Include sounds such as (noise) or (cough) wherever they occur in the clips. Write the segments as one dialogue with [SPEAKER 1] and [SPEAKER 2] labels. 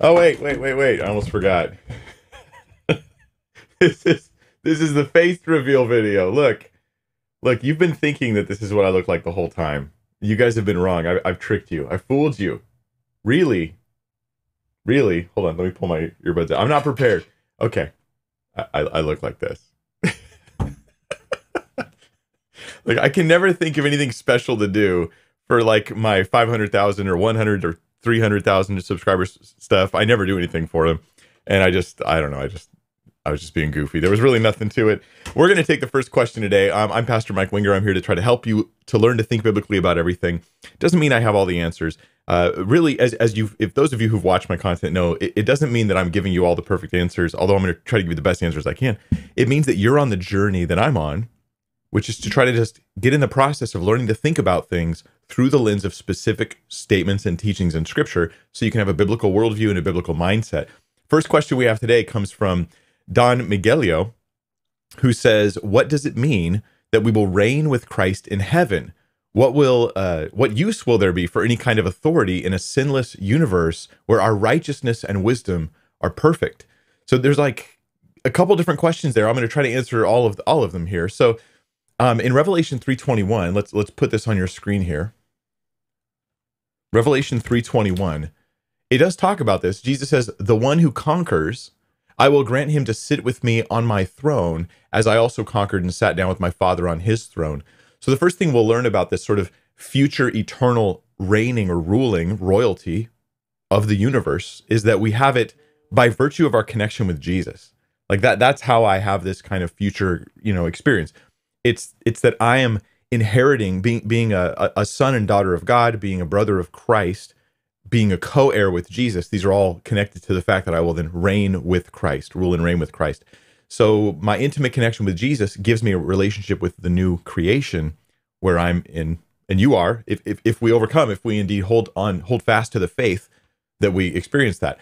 [SPEAKER 1] Oh wait, wait, wait, wait! I almost forgot. (laughs) this is this is the face reveal video. Look, look! You've been thinking that this is what I look like the whole time. You guys have been wrong. I, I've tricked you. I fooled you. Really, really. Hold on. Let me pull my earbuds out. I'm not prepared. Okay, I, I, I look like this. (laughs) like I can never think of anything special to do for like my 500,000 or 100 or 300,000 subscribers stuff. I never do anything for them. And I just, I don't know. I just, I was just being goofy. There was really nothing to it. We're going to take the first question today. Um, I'm Pastor Mike Winger. I'm here to try to help you to learn to think biblically about everything. Doesn't mean I have all the answers. Uh, really, as, as you, if those of you who've watched my content know, it, it doesn't mean that I'm giving you all the perfect answers, although I'm going to try to give you the best answers I can. It means that you're on the journey that I'm on, which is to try to just get in the process of learning to think about things through the lens of specific statements and teachings in scripture so you can have a biblical worldview and a biblical mindset. First question we have today comes from Don Miguelio, who says, What does it mean that we will reign with Christ in heaven? What will uh, what use will there be for any kind of authority in a sinless universe where our righteousness and wisdom are perfect? So there's like a couple different questions there. I'm going to try to answer all of the, all of them here. So um, in Revelation 3:21, let's let's put this on your screen here. Revelation 3:21. It does talk about this. Jesus says, "The one who conquers, I will grant him to sit with me on my throne, as I also conquered and sat down with my Father on his throne." So the first thing we'll learn about this sort of future eternal reigning or ruling royalty of the universe is that we have it by virtue of our connection with Jesus. Like that that's how I have this kind of future, you know, experience. It's it's that I am inheriting being being a, a son and daughter of God, being a brother of Christ, being a co-heir with Jesus. These are all connected to the fact that I will then reign with Christ, rule and reign with Christ. So my intimate connection with Jesus gives me a relationship with the new creation where I'm in and you are if, if, if we overcome if we indeed hold on hold fast to the faith that we experience that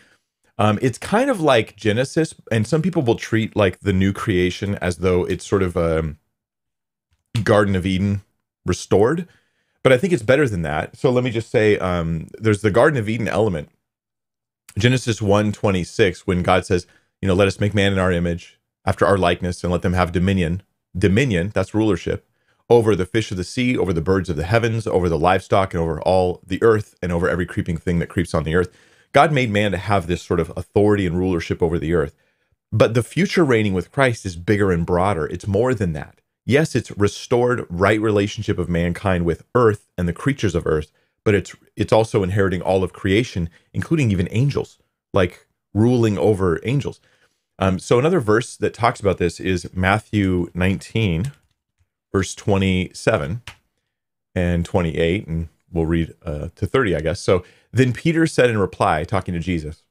[SPEAKER 1] um, it's kind of like genesis and some people will treat like the new creation as though it's sort of a um, garden of eden restored but i think it's better than that so let me just say um, there's the garden of eden element genesis 1 26 when god says you know let us make man in our image after our likeness and let them have dominion dominion that's rulership over the fish of the sea, over the birds of the heavens, over the livestock, and over all the earth, and over every creeping thing that creeps on the earth. God made man to have this sort of authority and rulership over the earth. But the future reigning with Christ is bigger and broader. It's more than that. Yes, it's restored right relationship of mankind with earth and the creatures of earth, but it's it's also inheriting all of creation, including even angels, like ruling over angels. Um, so another verse that talks about this is Matthew 19, verse 27 and 28, and we'll read uh, to 30, I guess. So then Peter said in reply, talking to Jesus,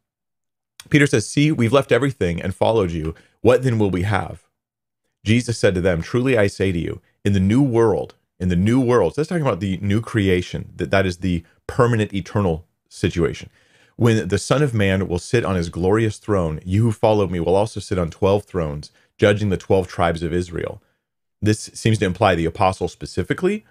[SPEAKER 1] Peter says, See, we've left everything and followed you. What then will we have? Jesus said to them, Truly I say to you, in the new world, in the new world, so that's talking about the new creation, that, that is the permanent, eternal situation. When the Son of Man will sit on his glorious throne, you who follow me will also sit on 12 thrones, judging the 12 tribes of Israel. This seems to imply the apostle specifically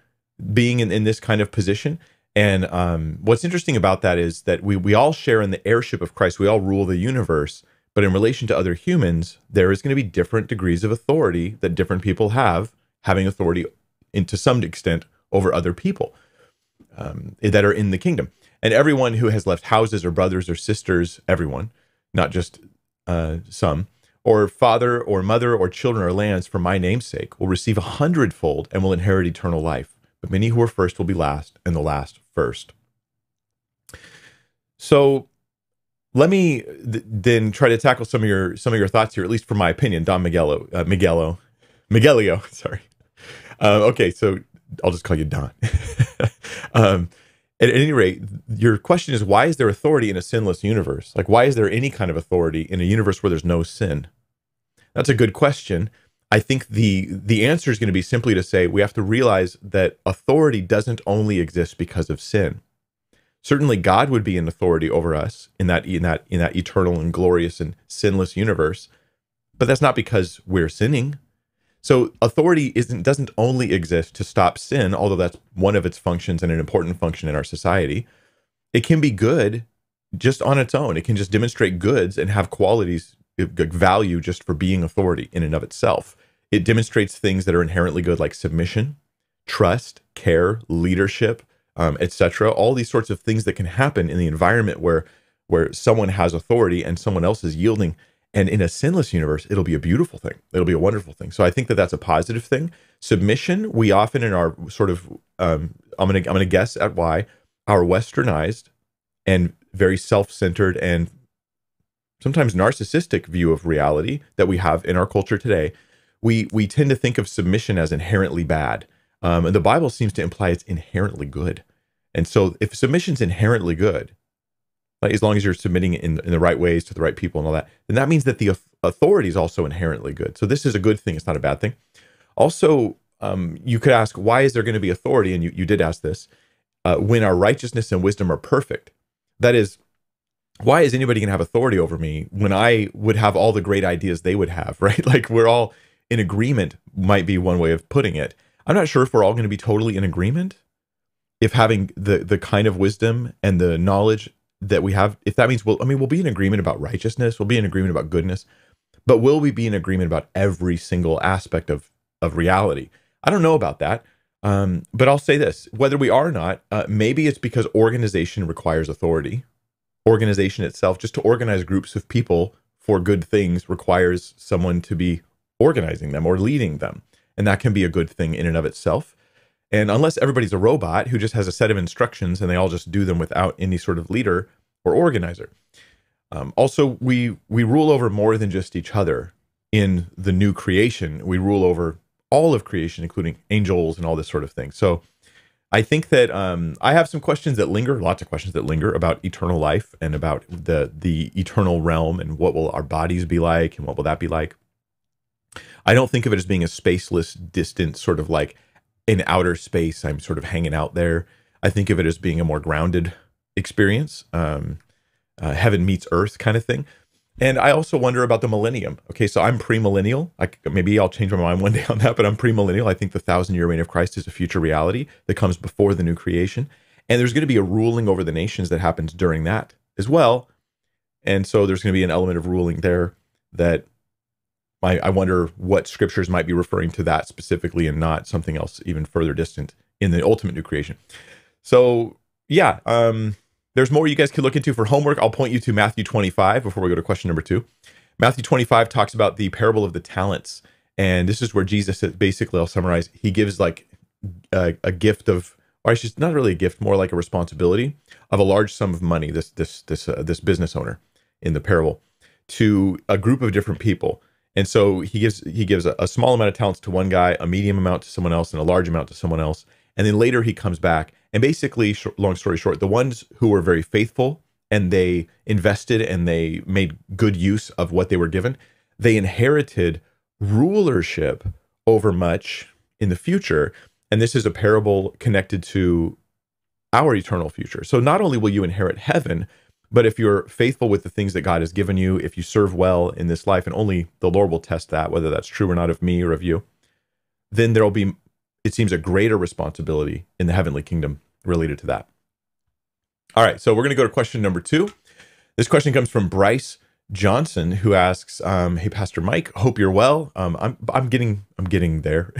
[SPEAKER 1] being in, in this kind of position. And um, what's interesting about that is that we, we all share in the heirship of Christ. We all rule the universe. But in relation to other humans, there is going to be different degrees of authority that different people have, having authority in, to some extent over other people um, that are in the kingdom. And everyone who has left houses or brothers or sisters, everyone, not just uh, some, or father or mother or children or lands for my name's sake will receive a hundredfold and will inherit eternal life. But many who are first will be last, and the last first. So let me th- then try to tackle some of your some of your thoughts here, at least from my opinion. Don Miguelo, uh, Miguelo, Miguelio, (laughs) sorry. Uh, okay, so I'll just call you Don. (laughs) um, at any rate, your question is why is there authority in a sinless universe? Like, why is there any kind of authority in a universe where there's no sin? That's a good question. I think the the answer is going to be simply to say we have to realize that authority doesn't only exist because of sin. Certainly, God would be an authority over us in that in that in that eternal and glorious and sinless universe, but that's not because we're sinning. So authority isn't doesn't only exist to stop sin, although that's one of its functions and an important function in our society. It can be good just on its own. It can just demonstrate goods and have qualities, of value just for being authority in and of itself. It demonstrates things that are inherently good, like submission, trust, care, leadership, um, etc. All these sorts of things that can happen in the environment where where someone has authority and someone else is yielding. And in a sinless universe, it'll be a beautiful thing. It'll be a wonderful thing. So I think that that's a positive thing. Submission, we often in our sort of, um, I'm gonna I'm gonna guess at why our westernized and very self-centered and sometimes narcissistic view of reality that we have in our culture today, we we tend to think of submission as inherently bad. Um, and the Bible seems to imply it's inherently good. And so if submission's inherently good, like as long as you're submitting in, in the right ways to the right people and all that, then that means that the authority is also inherently good. So this is a good thing. It's not a bad thing. Also, um, you could ask, why is there going to be authority? And you, you did ask this. Uh, when our righteousness and wisdom are perfect. That is, why is anybody going to have authority over me when I would have all the great ideas they would have, (laughs) right? Like we're all in agreement, might be one way of putting it. I'm not sure if we're all going to be totally in agreement. If having the the kind of wisdom and the knowledge that we have, if that means we'll, I mean, we'll be in agreement about righteousness, we'll be in agreement about goodness, but will we be in agreement about every single aspect of of reality? I don't know about that. Um, but I'll say this: whether we are or not, uh, maybe it's because organization requires authority. Organization itself, just to organize groups of people for good things, requires someone to be organizing them or leading them and that can be a good thing in and of itself. And unless everybody's a robot who just has a set of instructions and they all just do them without any sort of leader or organizer. Um, also, we we rule over more than just each other in the new creation. We rule over all of creation, including angels and all this sort of thing. So, I think that um, I have some questions that linger, lots of questions that linger about eternal life and about the the eternal realm and what will our bodies be like and what will that be like. I don't think of it as being a spaceless, distant sort of like in outer space. I'm sort of hanging out there. I think of it as being a more grounded experience, um, uh, heaven meets earth kind of thing. And I also wonder about the millennium. Okay, so I'm premillennial. I, maybe I'll change my mind (laughs) one day on that, but I'm premillennial. I think the thousand year reign of Christ is a future reality that comes before the new creation. And there's going to be a ruling over the nations that happens during that as well. And so there's going to be an element of ruling there that I, I wonder what scriptures might be referring to that specifically and not something else even further distant in the ultimate new creation. So yeah, um, there's more you guys could look into for homework. I'll point you to Matthew 25 before we go to question number two. Matthew 25 talks about the parable of the talents. And this is where Jesus basically, I'll summarize, he gives like a, a gift of, or I should not really a gift, more like a responsibility of a large sum of money. This this this uh, this business owner in the parable to a group of different people. And so he gives he gives a, a, small amount of talents to one guy, a medium amount to someone else, and a large amount to someone else. And then later he comes back and basically, sh- long story short, the ones who were very faithful and they invested and they made good use of what they were given, they inherited rulership over much in the future. And this is a parable connected to our eternal future. So not only will you inherit heaven, but if you're faithful with the things that God has given you, if you serve well in this life, and only the Lord will test that, whether that's true or not of me or of you, then there will be, it seems, a greater responsibility in the heavenly kingdom related to that. All right, so we're going to go to question number two. This question comes from Bryce Johnson, who asks, um, "Hey, Pastor Mike, hope you're well. Um, I'm I'm getting I'm getting there.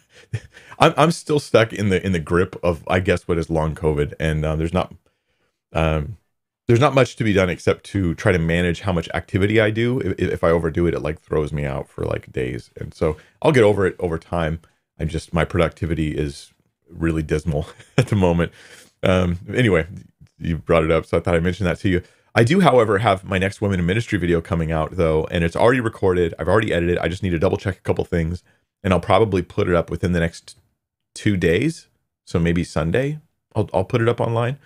[SPEAKER 1] (laughs) I'm I'm still stuck in the in the grip of I guess what is long COVID, and um, there's not um, there's not much to be done except to try to manage how much activity I do. If, if, I overdo it, it like throws me out for like days. And so I'll get over it over time. I'm just, my productivity is really dismal (laughs) at the moment. Um, anyway, you brought it up. So I thought I mentioned that to you. I do, however, have my next women in ministry video coming out though, and it's already recorded. I've already edited. I just need to double check a couple things and I'll probably put it up within the next two days. So maybe Sunday, I'll, I'll put it up online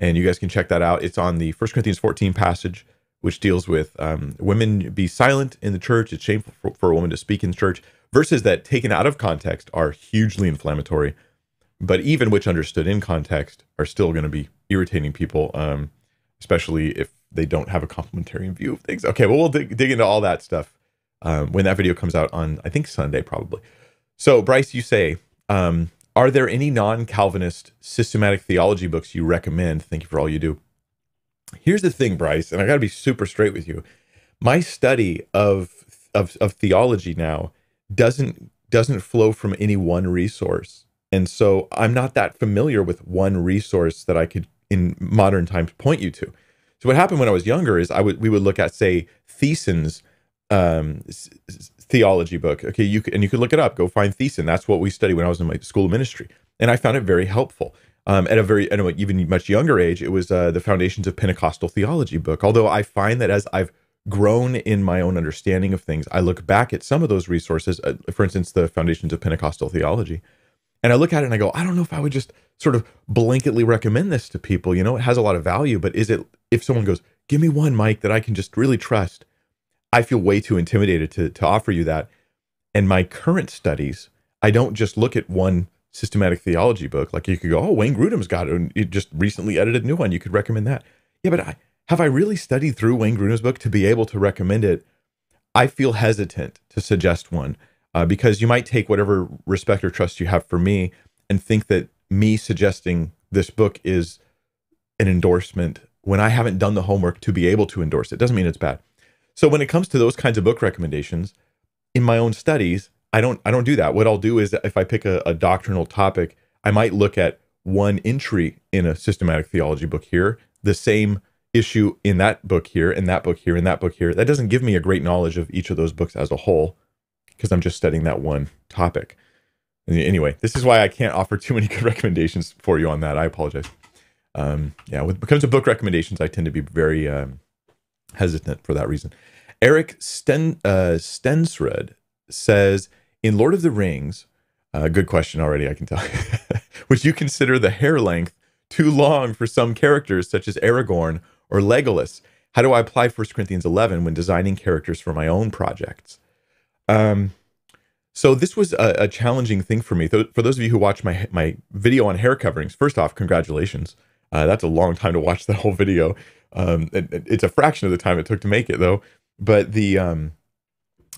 [SPEAKER 1] and you guys can check that out. It's on the First Corinthians 14 passage, which deals with um, women be silent in the church. It's shameful for, for, a woman to speak in church. Verses that, taken out of context, are hugely inflammatory, but even which understood in context are still going to be irritating people, um, especially if they don't have a complementarian view of things. Okay, well, we'll dig, dig into all that stuff um, when that video comes out on, I think, Sunday, probably. So, Bryce, you say, um, are there any non Calvinist systematic theology books you recommend? Thank you for all you do. here's the thing, Bryce, and I got to be super straight with you. My study of, of of theology now doesn't doesn't flow from any one resource. And so I'm not that familiar with one resource that I could in modern times point you to. So what happened when I was younger is I would we would look at say Thiessen's um, theology book. Okay, you could, and you could look it up. Go find Thiessen. That's what we studied when I was in my school of ministry, and I found it very helpful. Um, at a very at an even much younger age, it was uh, the Foundations of Pentecostal Theology book. Although I find that as I've grown in my own understanding of things, I look back at some of those resources. Uh, for instance, the Foundations of Pentecostal Theology, and I look at it and I go, I don't know if I would just sort of blanketly recommend this to people. You know, it has a lot of value, but is it if someone goes, give me one, Mike, that I can just really trust? I feel way too intimidated to to offer you that. And my current studies, I don't just look at one systematic theology book. Like you could go, oh, Wayne Grudem's got it, and he just recently edited a new one. You could recommend that. Yeah, but I, have I really studied through Wayne Grudem's book to be able to recommend it? I feel hesitant to suggest one uh, because you might take whatever respect or trust you have for me and think that me suggesting this book is an endorsement when I haven't done the homework to be able to endorse it. Doesn't mean it's bad. So when it comes to those kinds of book recommendations, in my own studies, I don't I don't do that. What I'll do is if I pick a, a doctrinal topic, I might look at one entry in a systematic theology book here, the same issue in that book here, in that book here, in that book here. That doesn't give me a great knowledge of each of those books as a whole because I'm just studying that one topic. Anyway, this is why I can't offer too many (laughs) good recommendations for you on that. I apologize. Um, yeah, when it comes to book recommendations, I tend to be very um, hesitant for that reason. Eric Sten, uh, Stensrud says in Lord of the Rings, uh, good question already, I can tell. (laughs) Would you consider the hair length too long for some characters, such as Aragorn or Legolas? How do I apply 1 Corinthians 11 when designing characters for my own projects? Um, so this was a, a challenging thing for me. For those of you who watch my my video on hair coverings, first off, congratulations. Uh, that's a long time to watch the whole video. Um, it, it's a fraction of the time it took to make it, though. But the um,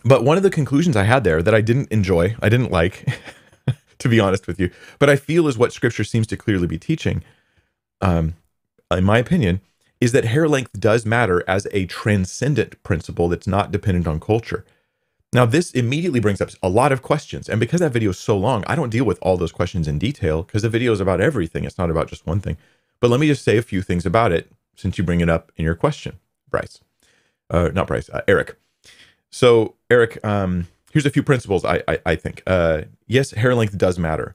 [SPEAKER 1] but one of the conclusions I had there that I didn't enjoy, I didn't like, (laughs) to be honest with you, but I feel is what Scripture seems to clearly be teaching. Um, in my opinion, is that hair length does matter as a transcendent principle that's not dependent on culture. Now, this immediately brings up a lot of questions. And because that video is so long, I don't deal with all those questions in detail because the video is about everything. It's not about just one thing. But let me just say a few things about it since you bring it up in your question, Bryce. Uh, not Bryce, uh, Eric. So, Eric, um, here's a few principles I, I, I think. Uh, yes, hair length does matter.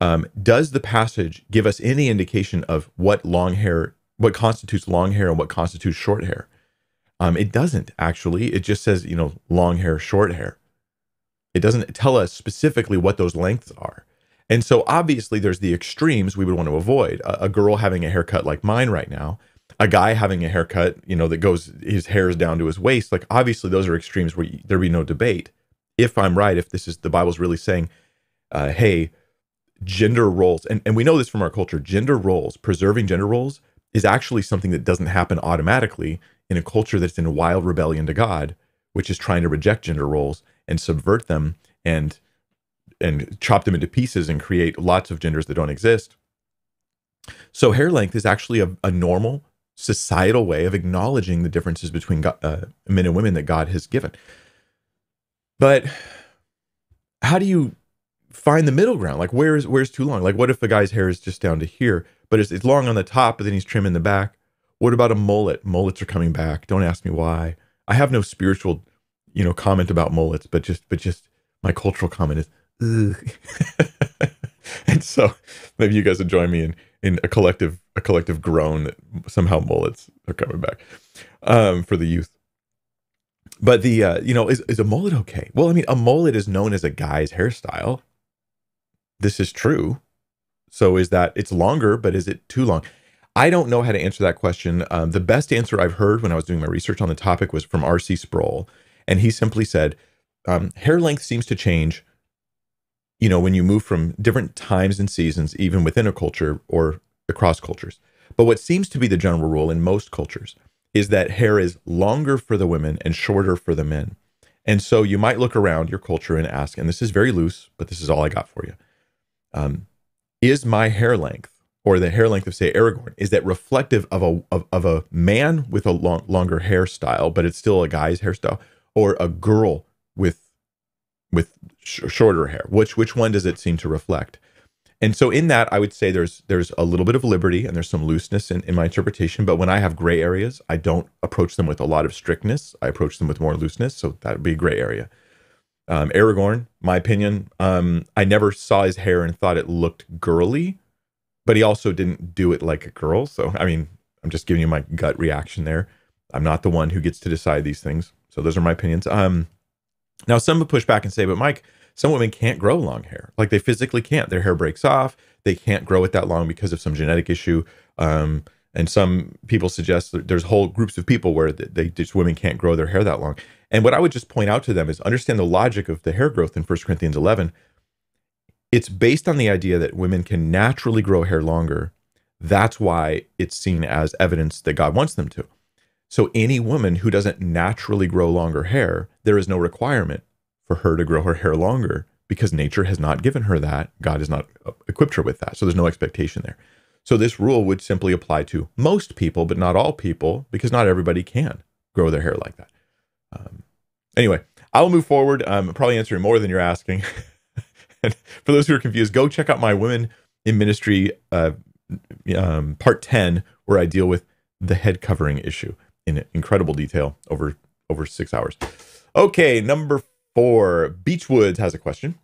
[SPEAKER 1] Um, does the passage give us any indication of what long hair, what constitutes long hair and what constitutes short hair? Um, it doesn't actually. It just says, you know, long hair, short hair. It doesn't tell us specifically what those lengths are. And so obviously there's the extremes we would want to avoid. A, a girl having a haircut like mine right now, a guy having a haircut, you know, that goes his hair is down to his waist. Like obviously those are extremes where there be no debate. If I'm right, if this is the Bible's really saying, uh, hey, gender roles, and, and we know this from our culture, gender roles, preserving gender roles is actually something that doesn't happen automatically in a culture that's in wild rebellion to God, which is trying to reject gender roles and subvert them and and chop them into pieces and create lots of genders that don't exist. So hair length is actually a, a normal societal way of acknowledging the differences between God, uh, men and women that God has given. But how do you find the middle ground? Like where is where's too long? Like what if the guy's hair is just down to here, but it's, it's long on the top, but then he's trimming the back? What about a mullet? Mullets are coming back. Don't ask me why. I have no spiritual, you know, comment about mullets, but just but just my cultural comment is (laughs) (laughs) and so maybe you guys would join me in in a collective a collective groan that somehow mullets are coming back um, for the youth. But the uh, you know is is a mullet okay? Well, I mean, a mullet is known as a guy's hairstyle. This is true. So is that it's longer, but is it too long? I don't know how to answer that question. Um, the best answer I've heard when I was doing my research on the topic was from R.C. Sproul, and he simply said, um, "Hair length seems to change." You know, when you move from different times and seasons, even within a culture or across cultures. But what seems to be the general rule in most cultures is that hair is longer for the women and shorter for the men. And so you might look around your culture and ask, and this is very loose, but this is all I got for you. Um, is my hair length or the hair length of say Aragorn is that reflective of a of, of a man with a long, longer hairstyle, but it's still a guy's hairstyle, or a girl with with sh- shorter hair? Which which one does it seem to reflect? And so in that, I would say there's there's a little bit of liberty and there's some looseness in, in my interpretation. But when I have gray areas, I don't approach them with a lot of strictness. I approach them with more looseness. So that would be a gray area. Um, Aragorn, my opinion, um, I never saw his hair and thought it looked girly but he also didn't do it like a girl. So, I mean, I'm just giving you my gut reaction there. I'm not the one who gets to decide these things. So those are my opinions. Um, now some would push back and say, but Mike, some women can't grow long hair. Like they physically can't. Their hair breaks off. They can't grow it that long because of some genetic issue. Um, and some people suggest there's whole groups of people where they just women can't grow their hair that long. And what I would just point out to them is understand the logic of the hair growth in 1 Corinthians 11 it's based on the idea that women can naturally grow hair longer. That's why it's seen as evidence that God wants them to. So, any woman who doesn't naturally grow longer hair, there is no requirement for her to grow her hair longer because nature has not given her that. God has not equipped her with that. So, there's no expectation there. So, this rule would simply apply to most people, but not all people, because not everybody can grow their hair like that. Um, anyway, I'll move forward. I'm probably answering more than you're asking. (laughs) and for those who are confused, go check out my Women in Ministry uh, um, part 10, where I deal with the head covering issue in incredible detail over over six hours. Okay, number four, Beechwoods has a question.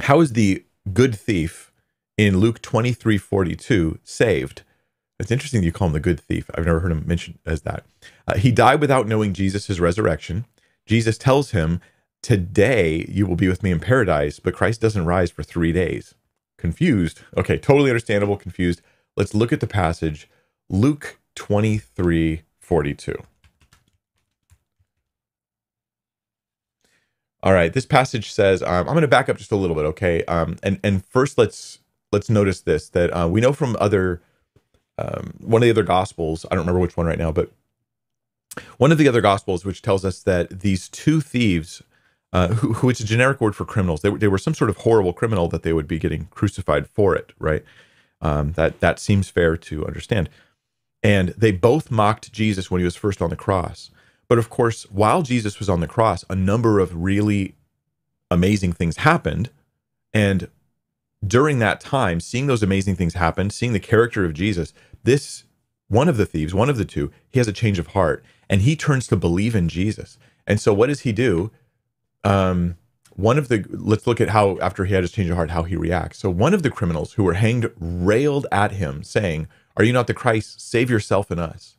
[SPEAKER 1] How is the good thief in Luke 23 42 saved? It's interesting you call him the good thief. I've never heard him mentioned as that. Uh, he died without knowing Jesus' resurrection. Jesus tells him Today you will be with me in paradise, but Christ doesn't rise for three days. Confused. Okay, totally understandable, confused. Let's look at the passage Luke 23 42. All right, this passage says, um, I'm going to back up just a little bit, okay? Um, and and first, let's let's notice this that uh, we know from other um, one of the other gospels. I don't remember which one right now, but one of the other gospels which tells us that these two thieves uh, who, who it's a generic word for criminals. They, they were some sort of horrible criminal that they would be getting crucified for it, right? Um, that that seems fair to understand. And they both mocked Jesus when he was first on the cross. But of course, while Jesus was on the cross, a number of really amazing things happened. And during that time, seeing those amazing things happen, seeing the character of Jesus, this one of the thieves, one of the two, he has a change of heart and he turns to believe in Jesus. And so, what does he do? um, one of the let's look at how after he had his change of heart how he reacts so one of the criminals who were hanged railed at him saying are you not the christ save yourself and us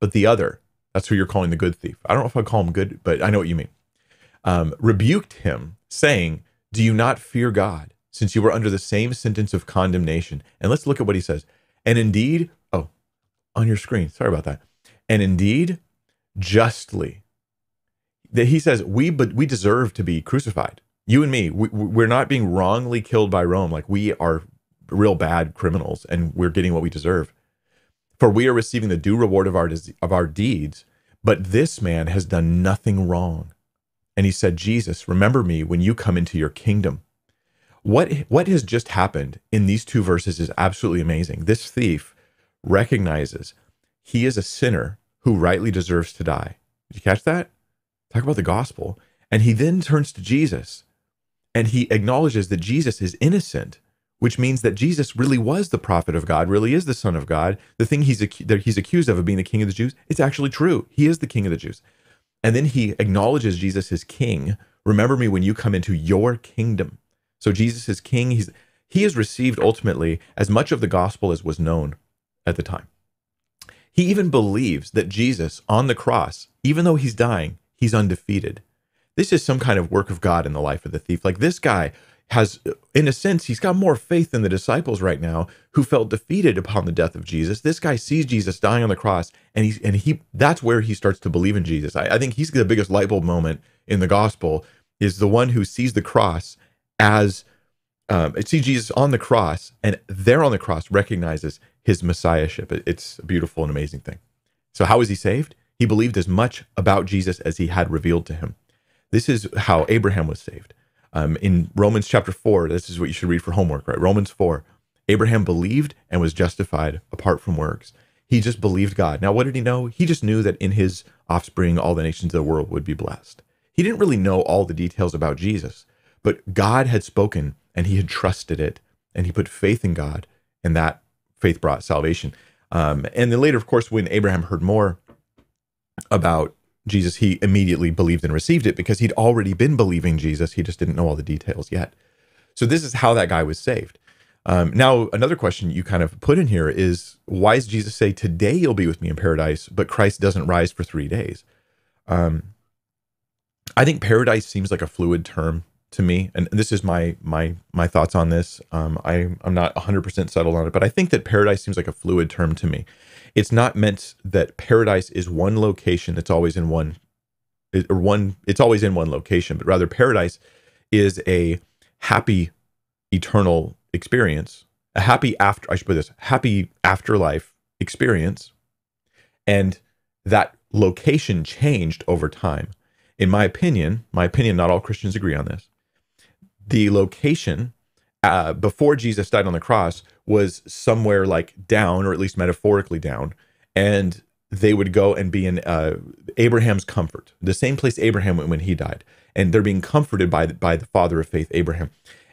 [SPEAKER 1] but the other that's who you're calling the good thief i don't know if i call him good but i know what you mean um, rebuked him saying do you not fear god since you were under the same sentence of condemnation and let's look at what he says and indeed oh on your screen sorry about that and indeed justly that he says we but we deserve to be crucified. You and me, we, we're not being wrongly killed by Rome. Like we are real bad criminals, and we're getting what we deserve. For we are receiving the due reward of our of our deeds. But this man has done nothing wrong. And he said, Jesus, remember me when you come into your kingdom. What what has just happened in these two verses is absolutely amazing. This thief recognizes he is a sinner who rightly deserves to die. Did you catch that? Talk about the gospel. And he then turns to Jesus and he acknowledges that Jesus is innocent, which means that Jesus really was the prophet of God, really is the son of God. The thing he's that he's accused of of being the king of the Jews, it's actually true. He is the king of the Jews. And then he acknowledges Jesus as king. Remember me when you come into your kingdom. So Jesus is king. He's he has received ultimately as much of the gospel as was known at the time. He even believes that Jesus on the cross, even though he's dying, he's undefeated. This is some kind of work of God in the life of the thief. Like this guy has, in a sense, he's got more faith than the disciples right now who felt defeated upon the death of Jesus. This guy sees Jesus dying on the cross, and he's and he that's where he starts to believe in Jesus. I, I think he's the biggest light bulb moment in the gospel is the one who sees the cross as um, sees Jesus on the cross, and there on the cross recognizes his messiahship. It's a beautiful and amazing thing. So how is he saved? He believed as much about Jesus as he had revealed to him. This is how Abraham was saved. Um, in Romans chapter 4, this is what you should read for homework, right? Romans 4. Abraham believed and was justified apart from works. He just believed God. Now, what did he know? He just knew that in his offspring, all the nations of the world would be blessed. He didn't really know all the details about Jesus, but God had spoken and he had trusted it and he put faith in God, and that faith brought salvation. Um, and then later, of course, when Abraham heard more about Jesus, he immediately believed and received it because he'd already been believing Jesus. He just didn't know all the details yet. So, this is how that guy was saved. Um, now, another question you kind of put in here is why does Jesus say, Today you'll be with me in paradise, but Christ doesn't rise for three days? Um, I think paradise seems like a fluid term to me, and this is my my my thoughts on this. Um, I I'm not 100% settled on it, but I think that paradise seems like a fluid term to me. It's not meant that paradise is one location that's always in one or one it's always in one location, but rather paradise is a happy eternal experience, a happy after, I should put this, happy afterlife experience. And that location changed over time. In my opinion, my opinion, not all Christians agree on this. The location uh, before Jesus died on the cross was somewhere like down, or at least metaphorically down. And they would go and be in uh, Abraham's comfort, the same place Abraham went when he died. And they're being comforted by, by the father of faith, Abraham.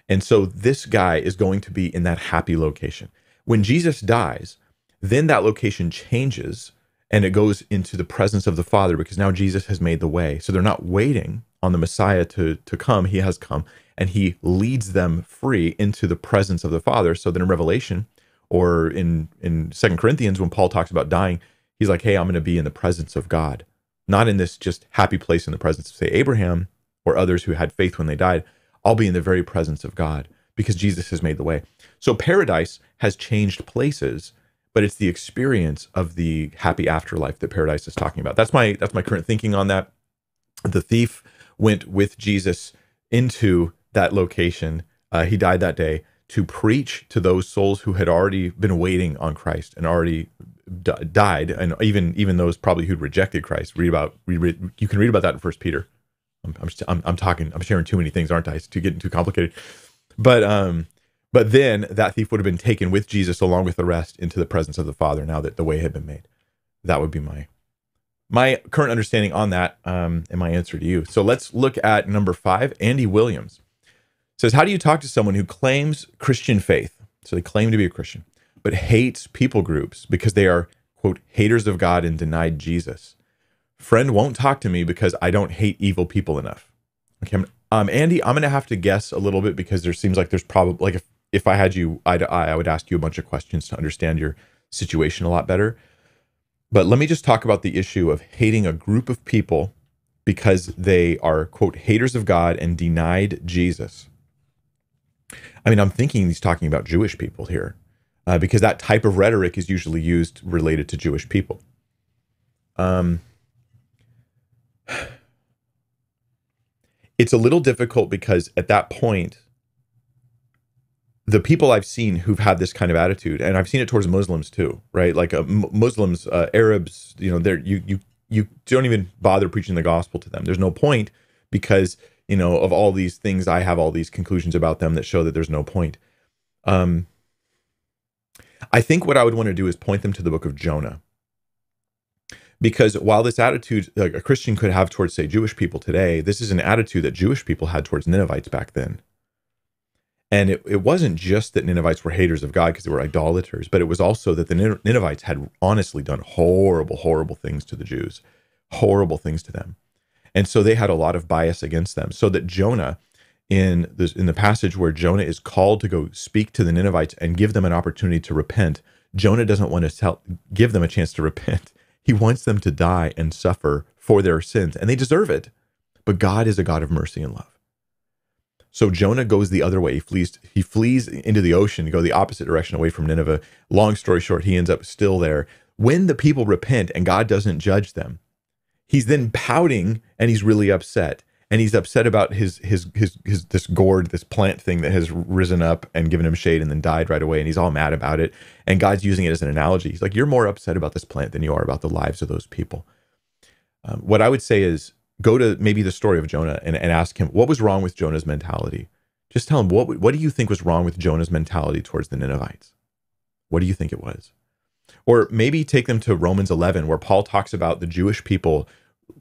[SPEAKER 1] And so this guy is going to be in that happy location. When Jesus dies, then that location changes and it goes into the presence of the Father because now Jesus has made the way. So they're not waiting on the Messiah to, to come. He has come and he leads them free into the presence of the Father. So then in Revelation or in, in Second Corinthians, when Paul talks about dying, he's like, hey, I'm going to be in the presence of God, not in this just happy place in the presence of, say, Abraham or others who had faith when they died, I'll be in the very presence of God because Jesus has made the way. So paradise has changed places, but it's the experience of the happy afterlife that paradise is talking about. That's my that's my current thinking on that. The thief went with Jesus into that location. Uh, he died that day to preach to those souls who had already been waiting on Christ and already d- died, and even even those probably who'd rejected Christ. Read about read, you can read about that in First Peter. I'm, I'm, I'm talking, I'm sharing too many things, aren't I? To getting too complicated. But, um, but then that thief would have been taken with Jesus along with the rest into the presence of the Father. Now that the way had been made, that would be my my current understanding on that, um, and my answer to you. So let's look at number five. Andy Williams says, "How do you talk to someone who claims Christian faith? So they claim to be a Christian, but hates people groups because they are quote haters of God and denied Jesus." friend won't talk to me because I don't hate evil people enough. Okay, um, Andy, I'm gonna have to guess a little bit because there seems like there's probably like if if I had you eye to eye, I would ask you a bunch of questions to understand your situation a lot better. But let me just talk about the issue of hating a group of people because they are quote haters of God and denied Jesus. I mean, I'm thinking he's talking about Jewish people here, uh, because that type of rhetoric is usually used related to Jewish people. Um, (sighs) it's a little difficult because at that point the people I've seen who've had this kind of attitude, and I've seen it towards Muslims too, right? Like uh, Muslims, uh, Arabs, you know, they're you you you don't even bother preaching the gospel to them. There's no point because you know of all these things. I have all these conclusions about them that show that there's no point. Um, I think what I would want to do is point them to the book of Jonah, because while this attitude like a Christian could have towards say Jewish people today, this is an attitude that Jewish people had towards Ninevites back then. And it, it wasn't just that Ninevites were haters of God because they were idolaters, but it was also that the Ninevites had honestly done horrible, horrible things to the Jews, horrible things to them. And so they had a lot of bias against them. So that Jonah, in the, in the passage where Jonah is called to go speak to the Ninevites and give them an opportunity to repent, Jonah doesn't want to tell, give them a chance to (laughs) repent. He wants them to die and suffer for their sins, and they deserve it. But God is a God of mercy and love. So Jonah goes the other way. He flees, he flees into the ocean go the opposite direction away from Nineveh. Long story short, he ends up still there. When the people repent and God doesn't judge them, he's then pouting and he's really upset and he's upset about his his his his this gourd, this plant thing that has risen up and given him shade and then died right away, and he's all mad about it. And God's using it as an analogy. He's like, "You're more upset about this plant than you are about the lives of those people." Um, what I would say is go to maybe the story of Jonah and, and ask him what was wrong with Jonah's mentality. Just tell him what what do you think was wrong with Jonah's mentality towards the Ninevites? What do you think it was? Or maybe take them to Romans 11, where Paul talks about the Jewish people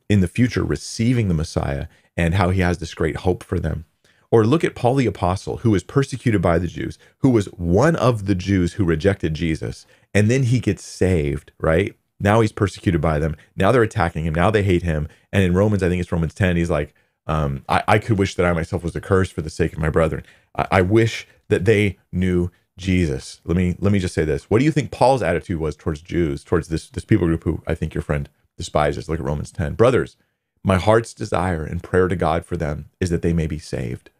[SPEAKER 1] in the future receiving the Messiah and how he has this great hope for them. Or look at Paul the Apostle, who was persecuted by the Jews, who was one of the Jews who rejected Jesus, and then he gets saved, right? Now he's persecuted by them. Now they're attacking him. Now they hate him. And in Romans, I think it's Romans 10, he's like, um, I, I, could wish that I myself was accursed for the sake of my brethren. I, I wish that they knew Jesus. Let me let me just say this. What do you think Paul's attitude was towards Jews, towards this this people group who I think your friend despises? Look at Romans 10. Brothers, my heart's desire and prayer to God for them is that they may be saved.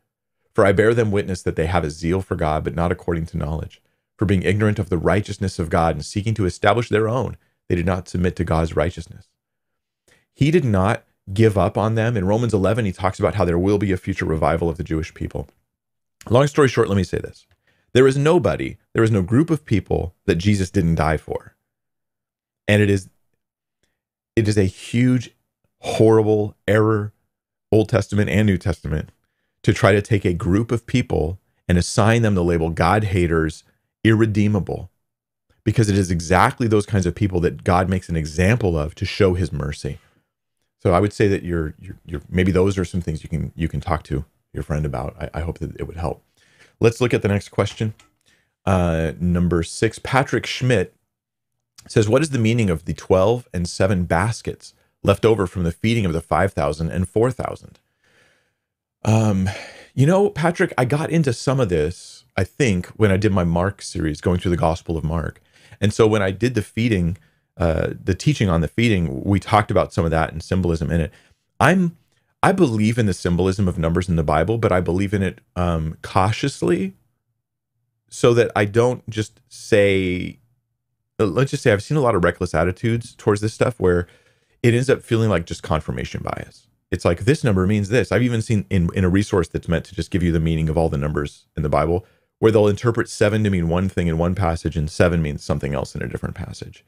[SPEAKER 1] For I bear them witness that they have a zeal for God, but not according to knowledge. For being ignorant of the righteousness of God and seeking to establish their own, they did not submit to God's righteousness. He did not give up on them. In Romans 11, he talks about how there will be a future revival of the Jewish people. Long story short, let me say this there is nobody, there is no group of people that Jesus didn't die for. And it is it is a huge horrible error Old Testament and New Testament to try to take a group of people and assign them the label God haters, irredeemable. Because it is exactly those kinds of people that God makes an example of to show his mercy. So I would say that you're, you're, you're maybe those are some things you can you can talk to your friend about. I, I hope that it would help. Let's look at the next question. Uh, number six, Patrick Schmidt says, What is the meaning of the 12 and seven baskets left over from the feeding of the 5,000 and 4,000? Um, you know, Patrick, I got into some of this, I think, when I did my Mark series, going through the Gospel of Mark. And so when I did the feeding, uh, the teaching on the feeding, we talked about some of that and symbolism in it. I'm I believe in the symbolism of numbers in the Bible, but I believe in it um, cautiously so that I don't just say, uh, let's just say, I've seen a lot of reckless attitudes towards this stuff where it ends up feeling like just confirmation bias. It's like this number means this. I've even seen in, in a resource that's meant to just give you the meaning of all the numbers in the Bible, where they'll interpret seven to mean one thing in one passage and seven means something else in a different passage.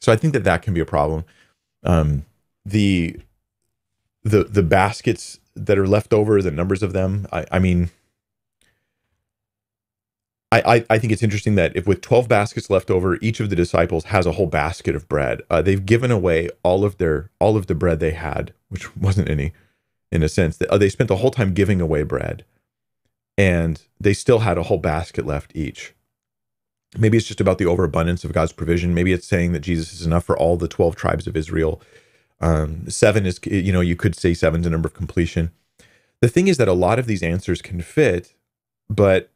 [SPEAKER 1] So I think that that can be a problem. Um, the the the baskets that are left over, the numbers of them. I, I mean, I, I, think it's interesting that if with twelve baskets left over, each of the disciples has a whole basket of bread. Uh, they've given away all of their all of the bread they had, which (laughs) wasn't any, in a sense. That uh, they spent the whole time giving away bread, and they still had a whole basket left each. Maybe it's just about the overabundance of God's provision. Maybe it's saying that Jesus is enough for all the 12 tribes of Israel. Um, seven is, you know, you could say seven's a number of completion. The thing is that a lot of these answers can fit, but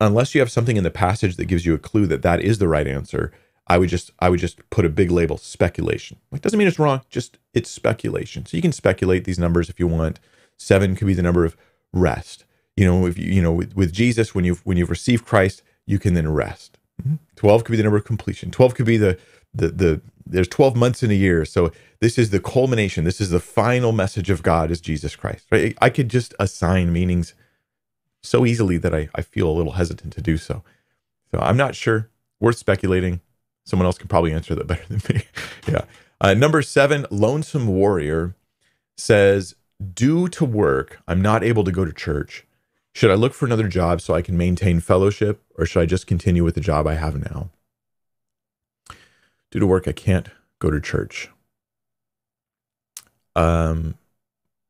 [SPEAKER 1] unless you have something in the passage that gives you a clue that that is the right answer, I would just I would just put a big label speculation. Like doesn't mean it's wrong, just it's speculation. So you can speculate these numbers if you want. Seven could be the number of rest. You know, if you you know with, with Jesus when you've when you've received Christ, you can then rest. Mm-hmm. Twelve could be the number of completion. Twelve could be the the the there's 12 months in a year. So this is the culmination. This is the final message of god is jesus christ right? I could just assign meanings so easily that i, I feel a little hesitant to do so. So i'm not sure. Worth speculating. Someone else can probably answer that (laughs) better than me. Yeah. Uh, number seven lonesome warrior says due to work. I'm not able to go to church. Should i look for another job so i can maintain fellowship or should i just continue with the job i have now due to work, I can't go to church. Um,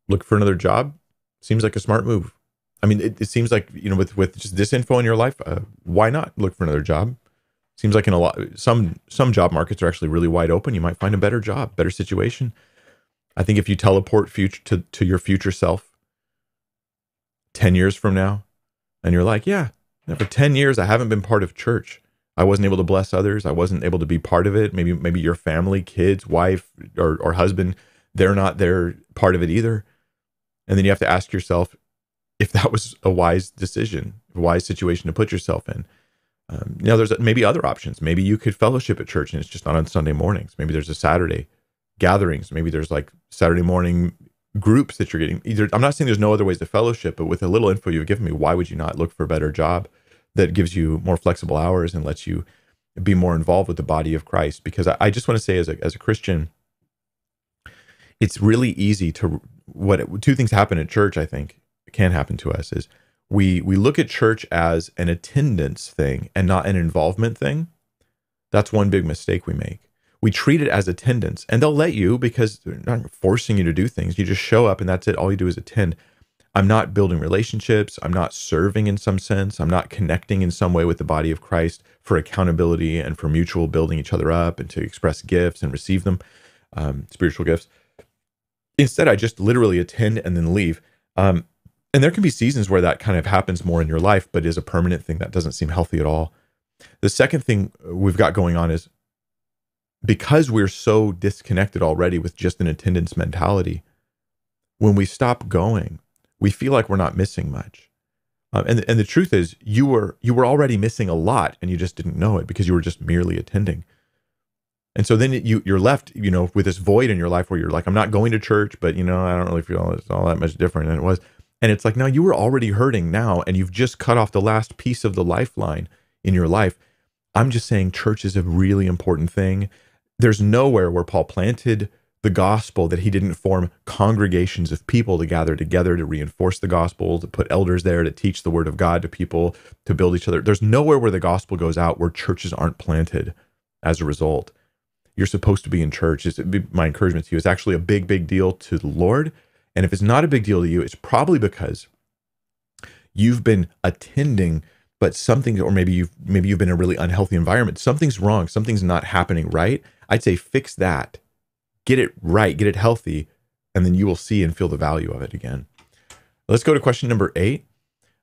[SPEAKER 1] look for another job seems like a smart move. I mean, it, it seems like you know, with with just this info in your life, uh, why not look for another job? Seems like in a lot some some job markets are actually really wide open. You might find a better job, better situation. I think if you teleport future to to your future self, ten years from now, and you're like, yeah, for ten years I haven't been part of church. I wasn't able to bless others. I wasn't able to be part of it. Maybe maybe your family, kids, wife, or or husband, they're not they're part of it either. And then you have to ask yourself if that was a wise decision, a wise situation to put yourself in. Um, you know, there's maybe other options. Maybe you could fellowship at church and it's just not on Sunday mornings. Maybe there's a Saturday gatherings. Maybe there's like Saturday morning groups that you're getting. Either I'm not saying there's no other ways to fellowship, but with a little info you've given me, why would you not look for a better job? That gives you more flexible hours and lets you be more involved with the body of Christ. Because I, I just want to say, as a, as a Christian, it's really easy to what two things happen at church. I think can happen to us is we we look at church as an attendance thing and not an involvement thing. That's one big mistake we make. We treat it as attendance, and they'll let you because they're not forcing you to do things. You just show up, and that's it. All you do is attend. I'm not building relationships. I'm not serving in some sense. I'm not connecting in some way with the body of Christ for accountability and for mutual building each other up and to express gifts and receive them, um, spiritual gifts. Instead, I just literally attend and then leave. Um, and there can be seasons where that kind of happens more in your life, but is a permanent thing that doesn't seem healthy at all. The second thing we've got going on is because we're so disconnected already with just an attendance mentality, when we stop going, we feel like we're not missing much. Um, and and the truth is, you were you were already missing a lot, and you just didn't know it because you were just merely attending. And so then you you're left, you know, with this void in your life where you're like, I'm not going to church, but you know, I don't really feel it's all that much different than it was. And it's like, no, you were already hurting now, and you've just cut off the last piece of the lifeline in your life. I'm just saying, church is a really important thing. There's nowhere where Paul planted the gospel that he didn't form congregations of people to gather together to reinforce the gospel, to put elders there to teach the word of God to people, to build each other. There's nowhere where the gospel goes out where churches aren't planted as a result. You're supposed to be in church. It's, my encouragement to you is actually a big, big deal to the Lord. And if it's not a big deal to you, it's probably because you've been attending but something or maybe you've maybe you've been in a really unhealthy environment something's wrong something's not happening right i'd say fix that get it right, get it healthy, and then you will see and feel the value of it again. Let's go to question number eight.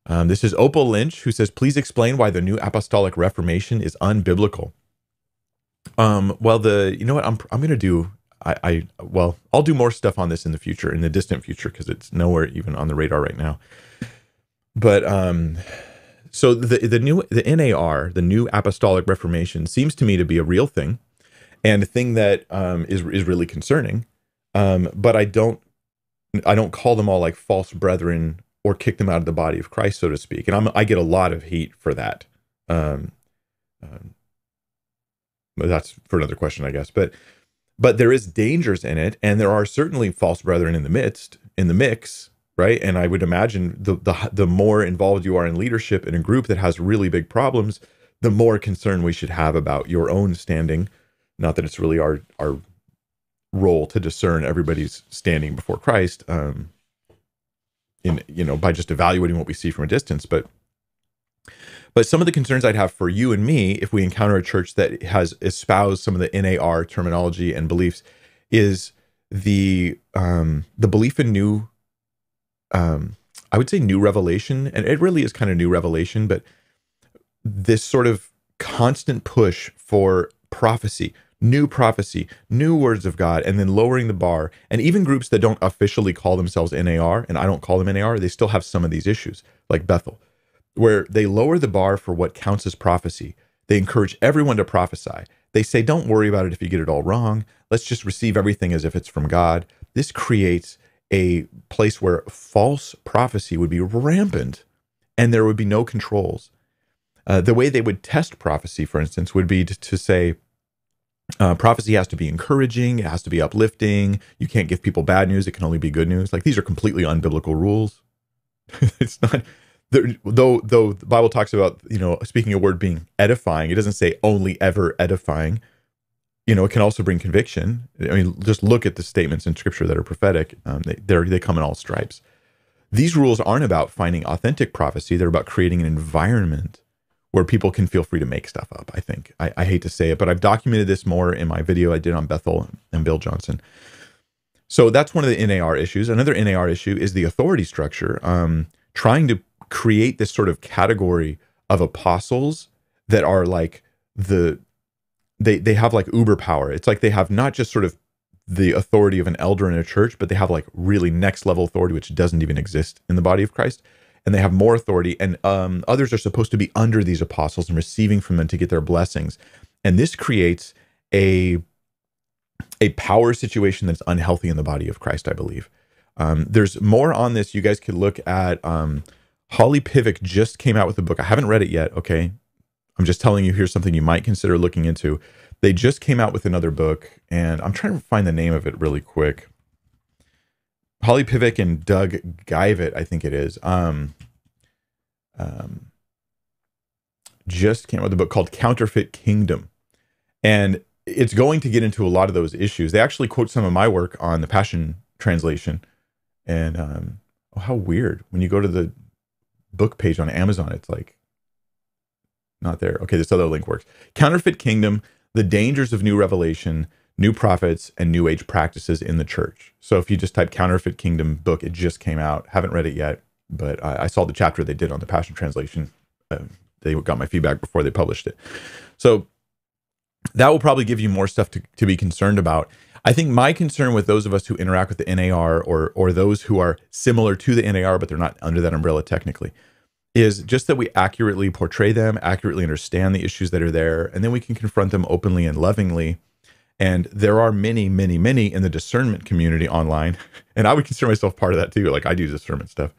[SPEAKER 1] Um, this is Opal Lynch who says, "Please explain why the New Apostolic Reformation is unbiblical." Um, well, the you know what I'm I'm going to do. I, I well, I'll do more stuff on this in the future, in the distant future, because it's nowhere even on the radar right now. But um, so the the new the NAR, the New Apostolic Reformation, seems to me to be a real thing and a thing that um, is is really concerning. Um, but I don't I don't call them all like false brethren or kick them out of the body of Christ, so to speak. And I'm, I get a lot of heat for that. Um, um, that's for another question, I guess. But but there is dangers in it, and there are certainly false brethren in the midst, in the mix, right? And I would imagine the the the more involved you are in leadership in a group that has really big problems, the more concern we should have about your own standing not that it's really our our role to discern everybody's standing before Christ, um, in you know by just evaluating what we see from a distance, but but some of the concerns I'd have for you and me if we encounter a church that has espoused some of the NAR terminology and beliefs is the um, the belief in new um, I would say new revelation, and it really is kind of new revelation, but this sort of constant push for prophecy, new prophecy, new words of God, and then lowering the bar. And even groups that don't officially call themselves NAR, and I don't call them NAR, they still have some of these issues, like Bethel, where they lower the bar for what counts as prophecy. They encourage everyone to prophesy. They say, don't worry about it if you get it all wrong. Let's just receive everything as if it's from God. This creates a place where false prophecy would be rampant and there would be no controls. Uh, the way they would test prophecy, for instance, would be to, to say, uh, prophecy has to be encouraging, it has to be uplifting. You can't give people bad news, it can only be good news. Like these are completely unbiblical rules. (laughs) it's not though though the Bible talks about, you know, speaking a word being edifying, it doesn't say only ever edifying. You know, it can also bring conviction. I mean, just look at the statements in scripture that are prophetic. Um, they they come in all stripes. These rules aren't about finding authentic prophecy, they're about creating an environment where people can feel free to make stuff up. I think I, I, hate to say it, but I've documented this more in my video I did on Bethel and Bill Johnson. So that's one of the NAR issues. Another NAR issue is the authority structure, um, trying to create this sort of category of apostles that are like the they they have like uber power. It's like they have not just sort of the authority of an elder in a church, but they have like really next level authority, which doesn't even exist in the body of Christ and they have more authority and um, others are supposed to be under these apostles and receiving from them to get their blessings. And this creates a a power situation that's unhealthy in the body of christ i believe. Um, there's more on this. You guys could look at um, holly pivec just came out with a book. I haven't read it yet okay? I'm just telling you here's something you might consider looking into. They just came out with another book and i'm trying to find the name of it really quick Holly Pivec and Doug Geivett, I think it is. Um, um, just came out with a book called Counterfeit Kingdom. And it's going to get into a lot of those issues. They actually quote some of my work on the Passion Translation. And um, oh, how weird. When you go to the book page on Amazon, it's like not there. Okay, this other link works. Counterfeit Kingdom, the dangers of new revelation, new prophets, and new age practices in the church. So if you just type Counterfeit Kingdom book, it just came out. Haven't read it yet, but I, I saw the chapter they did on the Passion Translation. Uh, they got my feedback before they published it. So that will probably give you more stuff to, to be concerned about. I think my concern with those of us who interact with the NAR or or those who are similar to the NAR, but they're not under that umbrella technically, is just that we accurately portray them, accurately understand the issues that are there, and then we can confront them openly and lovingly. And there are many, many, many in the discernment community online, (laughs) and I would consider myself part of that too. Like I do discernment stuff,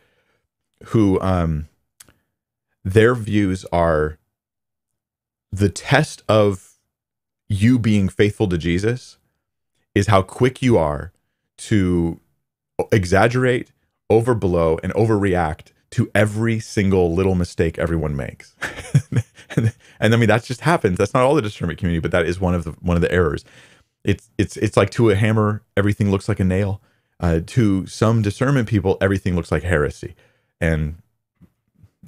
[SPEAKER 1] who um, their views are the test of you being faithful to Jesus is how quick you are to exaggerate, overblow, and overreact to every single little mistake everyone makes. and, (laughs) and I mean that just happens. That's not all the discernment community, but that is one of the one of the errors. It's it's it's like to a hammer, everything looks like a nail. Uh, to some discernment people, everything looks like heresy. And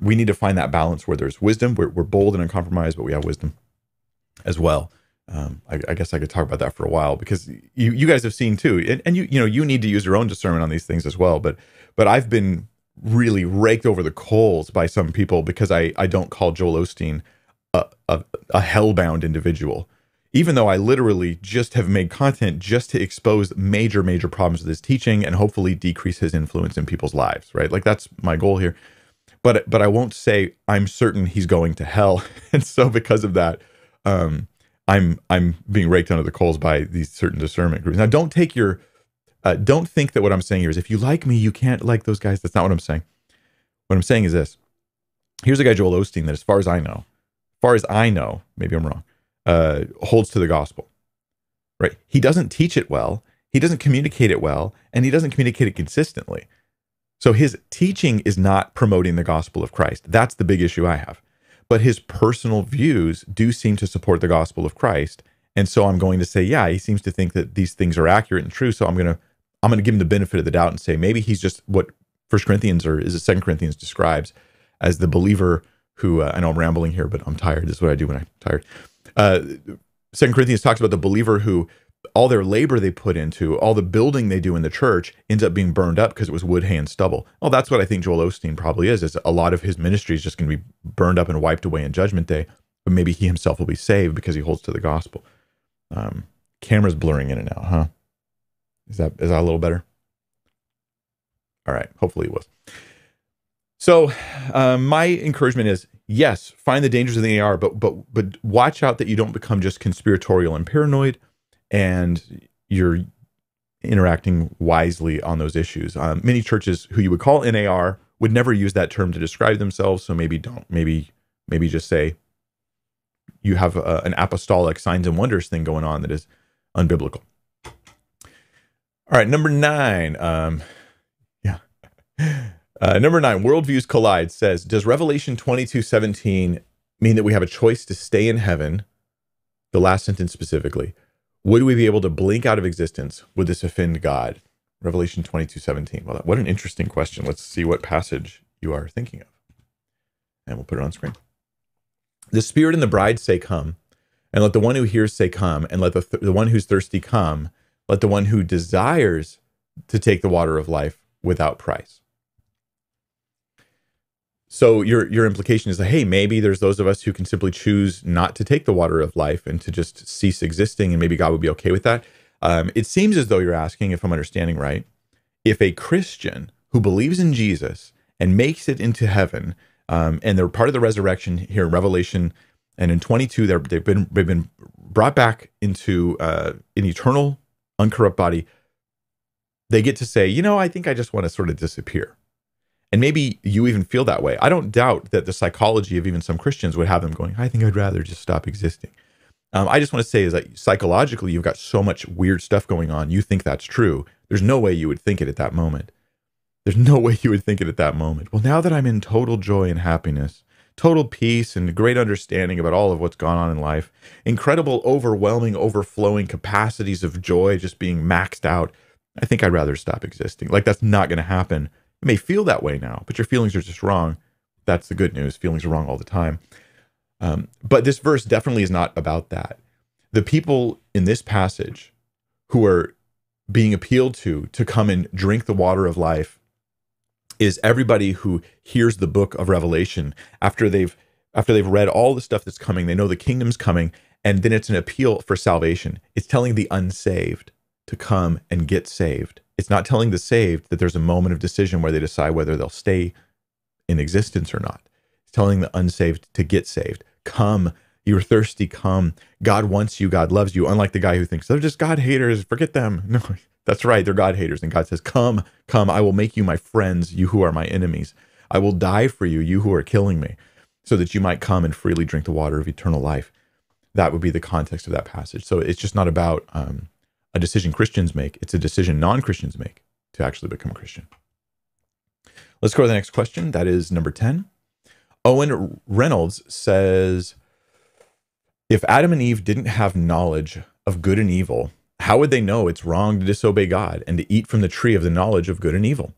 [SPEAKER 1] we need to find that balance where there's wisdom. We're, we're bold and uncompromised, but we have wisdom as well. Um, I, I, guess I could talk about that for a while because you you guys have seen too, and, and you you know you need to use your own discernment on these things as well. But but I've been really raked over the coals by some people because I I don't call Joel Osteen a, a, a hellbound individual, even though I literally just have made content just to expose major major problems with his teaching and hopefully decrease his influence in people's lives. Right, like that's my goal here. But but I won't say I'm certain he's going to hell, (laughs) and so because of that. Um, I'm I'm being raked under the coals by these certain discernment groups. Now, don't take your uh, don't think that what I'm saying here is if you like me, you can't like those guys. That's not what I'm saying. What I'm saying is this: here's a guy Joel Osteen that, as far as I know, as far as I know, maybe I'm wrong, uh, holds to the gospel. Right? He doesn't teach it well. He doesn't communicate it well, and he doesn't communicate it consistently. So his teaching is not promoting the gospel of Christ. That's the big issue I have but his personal views do seem to support the gospel of Christ. And so I'm going to say, yeah, he seems to think that these things are accurate and true. So I'm going to I'm going to give him the benefit of the doubt and say maybe he's just what First Corinthians or is it Second Corinthians describes as the believer who uh, I know I'm rambling here, but I'm tired. This is what I do when I'm tired. Uh, Second Corinthians talks about the believer who all their labor they put into, all the building they do in the church ends up being burned up because it was wood, hay, and stubble. Well, that's what I think Joel Osteen probably is. Is a lot of his ministry is just going to be burned up and wiped away in Judgment Day, but maybe he himself will be saved because he holds to the gospel. Um, camera's blurring in and out, huh? Is that is that a little better? All right, hopefully it was. So, um, my encouragement is yes, find the dangers of the NAR, but but but watch out that you don't become just conspiratorial and paranoid and you're interacting wisely on those issues. Um, many churches who you would call NAR would never use that term to describe themselves, so maybe don't. Maybe maybe just say you have a, an apostolic signs and wonders thing going on that is unbiblical. All right, number nine. Um, (laughs) yeah. Uh, number nine, Worldviews Collide says, Does Revelation 22 17 mean that we have a choice to stay in heaven? The last sentence specifically, would we be able to blink out of existence? Would this offend God? Revelation 22 17. Well, what an interesting question. Let's see what passage you are thinking of. And we'll put it on screen. The Spirit and the bride say, Come. And let the one who hears say, Come. And let the, th- the one who's thirsty come. Let the one who desires to take the water of life without price. So your your implication is that hey, maybe there's those of us who can simply choose not to take the water of life and to just cease existing, and maybe God would be okay with that. Um, it seems as though you're asking, if I'm understanding right, if a Christian who believes in Jesus and makes it into heaven, um, and they're part of the resurrection here in Revelation, and in 22 they're, they've been they've been brought back into uh, an eternal, uncorrupt body. They get to say, you know, I think I just want to sort of disappear. And maybe you even feel that way. I don't doubt that the psychology of even some Christians would have them going, I think I'd rather just stop existing. Um, I just want to say is that psychologically, you've got so much weird stuff going on. You think that's true. There's no way you would think it at that moment. There's no (laughs) way you would think it at that moment. Well, now that I'm in total joy and happiness, total peace and great understanding about all of what's gone on in life, incredible, overwhelming, overflowing capacities of joy just being maxed out, I think I'd rather stop existing. Like that's not going to happen. You may feel that way now, but your feelings are just wrong. That's the good news. Feelings are wrong all the time. Um, but this verse definitely is not about that. The people in this passage who are being appealed to to come and drink the water of life is everybody who hears the book of Revelation after they've after they've read all the stuff that's coming, they know the kingdom's coming, and then it's an appeal for salvation. It's telling the unsaved to come and get saved. It's not telling the saved that there's a moment of decision where they decide whether they'll stay in existence or not. It's telling the unsaved to get saved. Come, you're thirsty, come. God wants you, God loves you. Unlike the guy who thinks they're just God haters, forget them. (laughs) No, that's right. They're God haters. And God says, Come, come, I will make you my friends, you who are my enemies. I will die for you, you who are killing me, so that you might come and freely drink the water of eternal life. That would be the context of that passage. So it's just not about um, a decision Christians make, it's a decision non Christians make to actually become a Christian. Let's go to the next question. That is number 10. Owen Reynolds says If Adam and Eve didn't have knowledge of good and evil, how would they know it's wrong to disobey God and to eat from the tree of the knowledge of good and evil?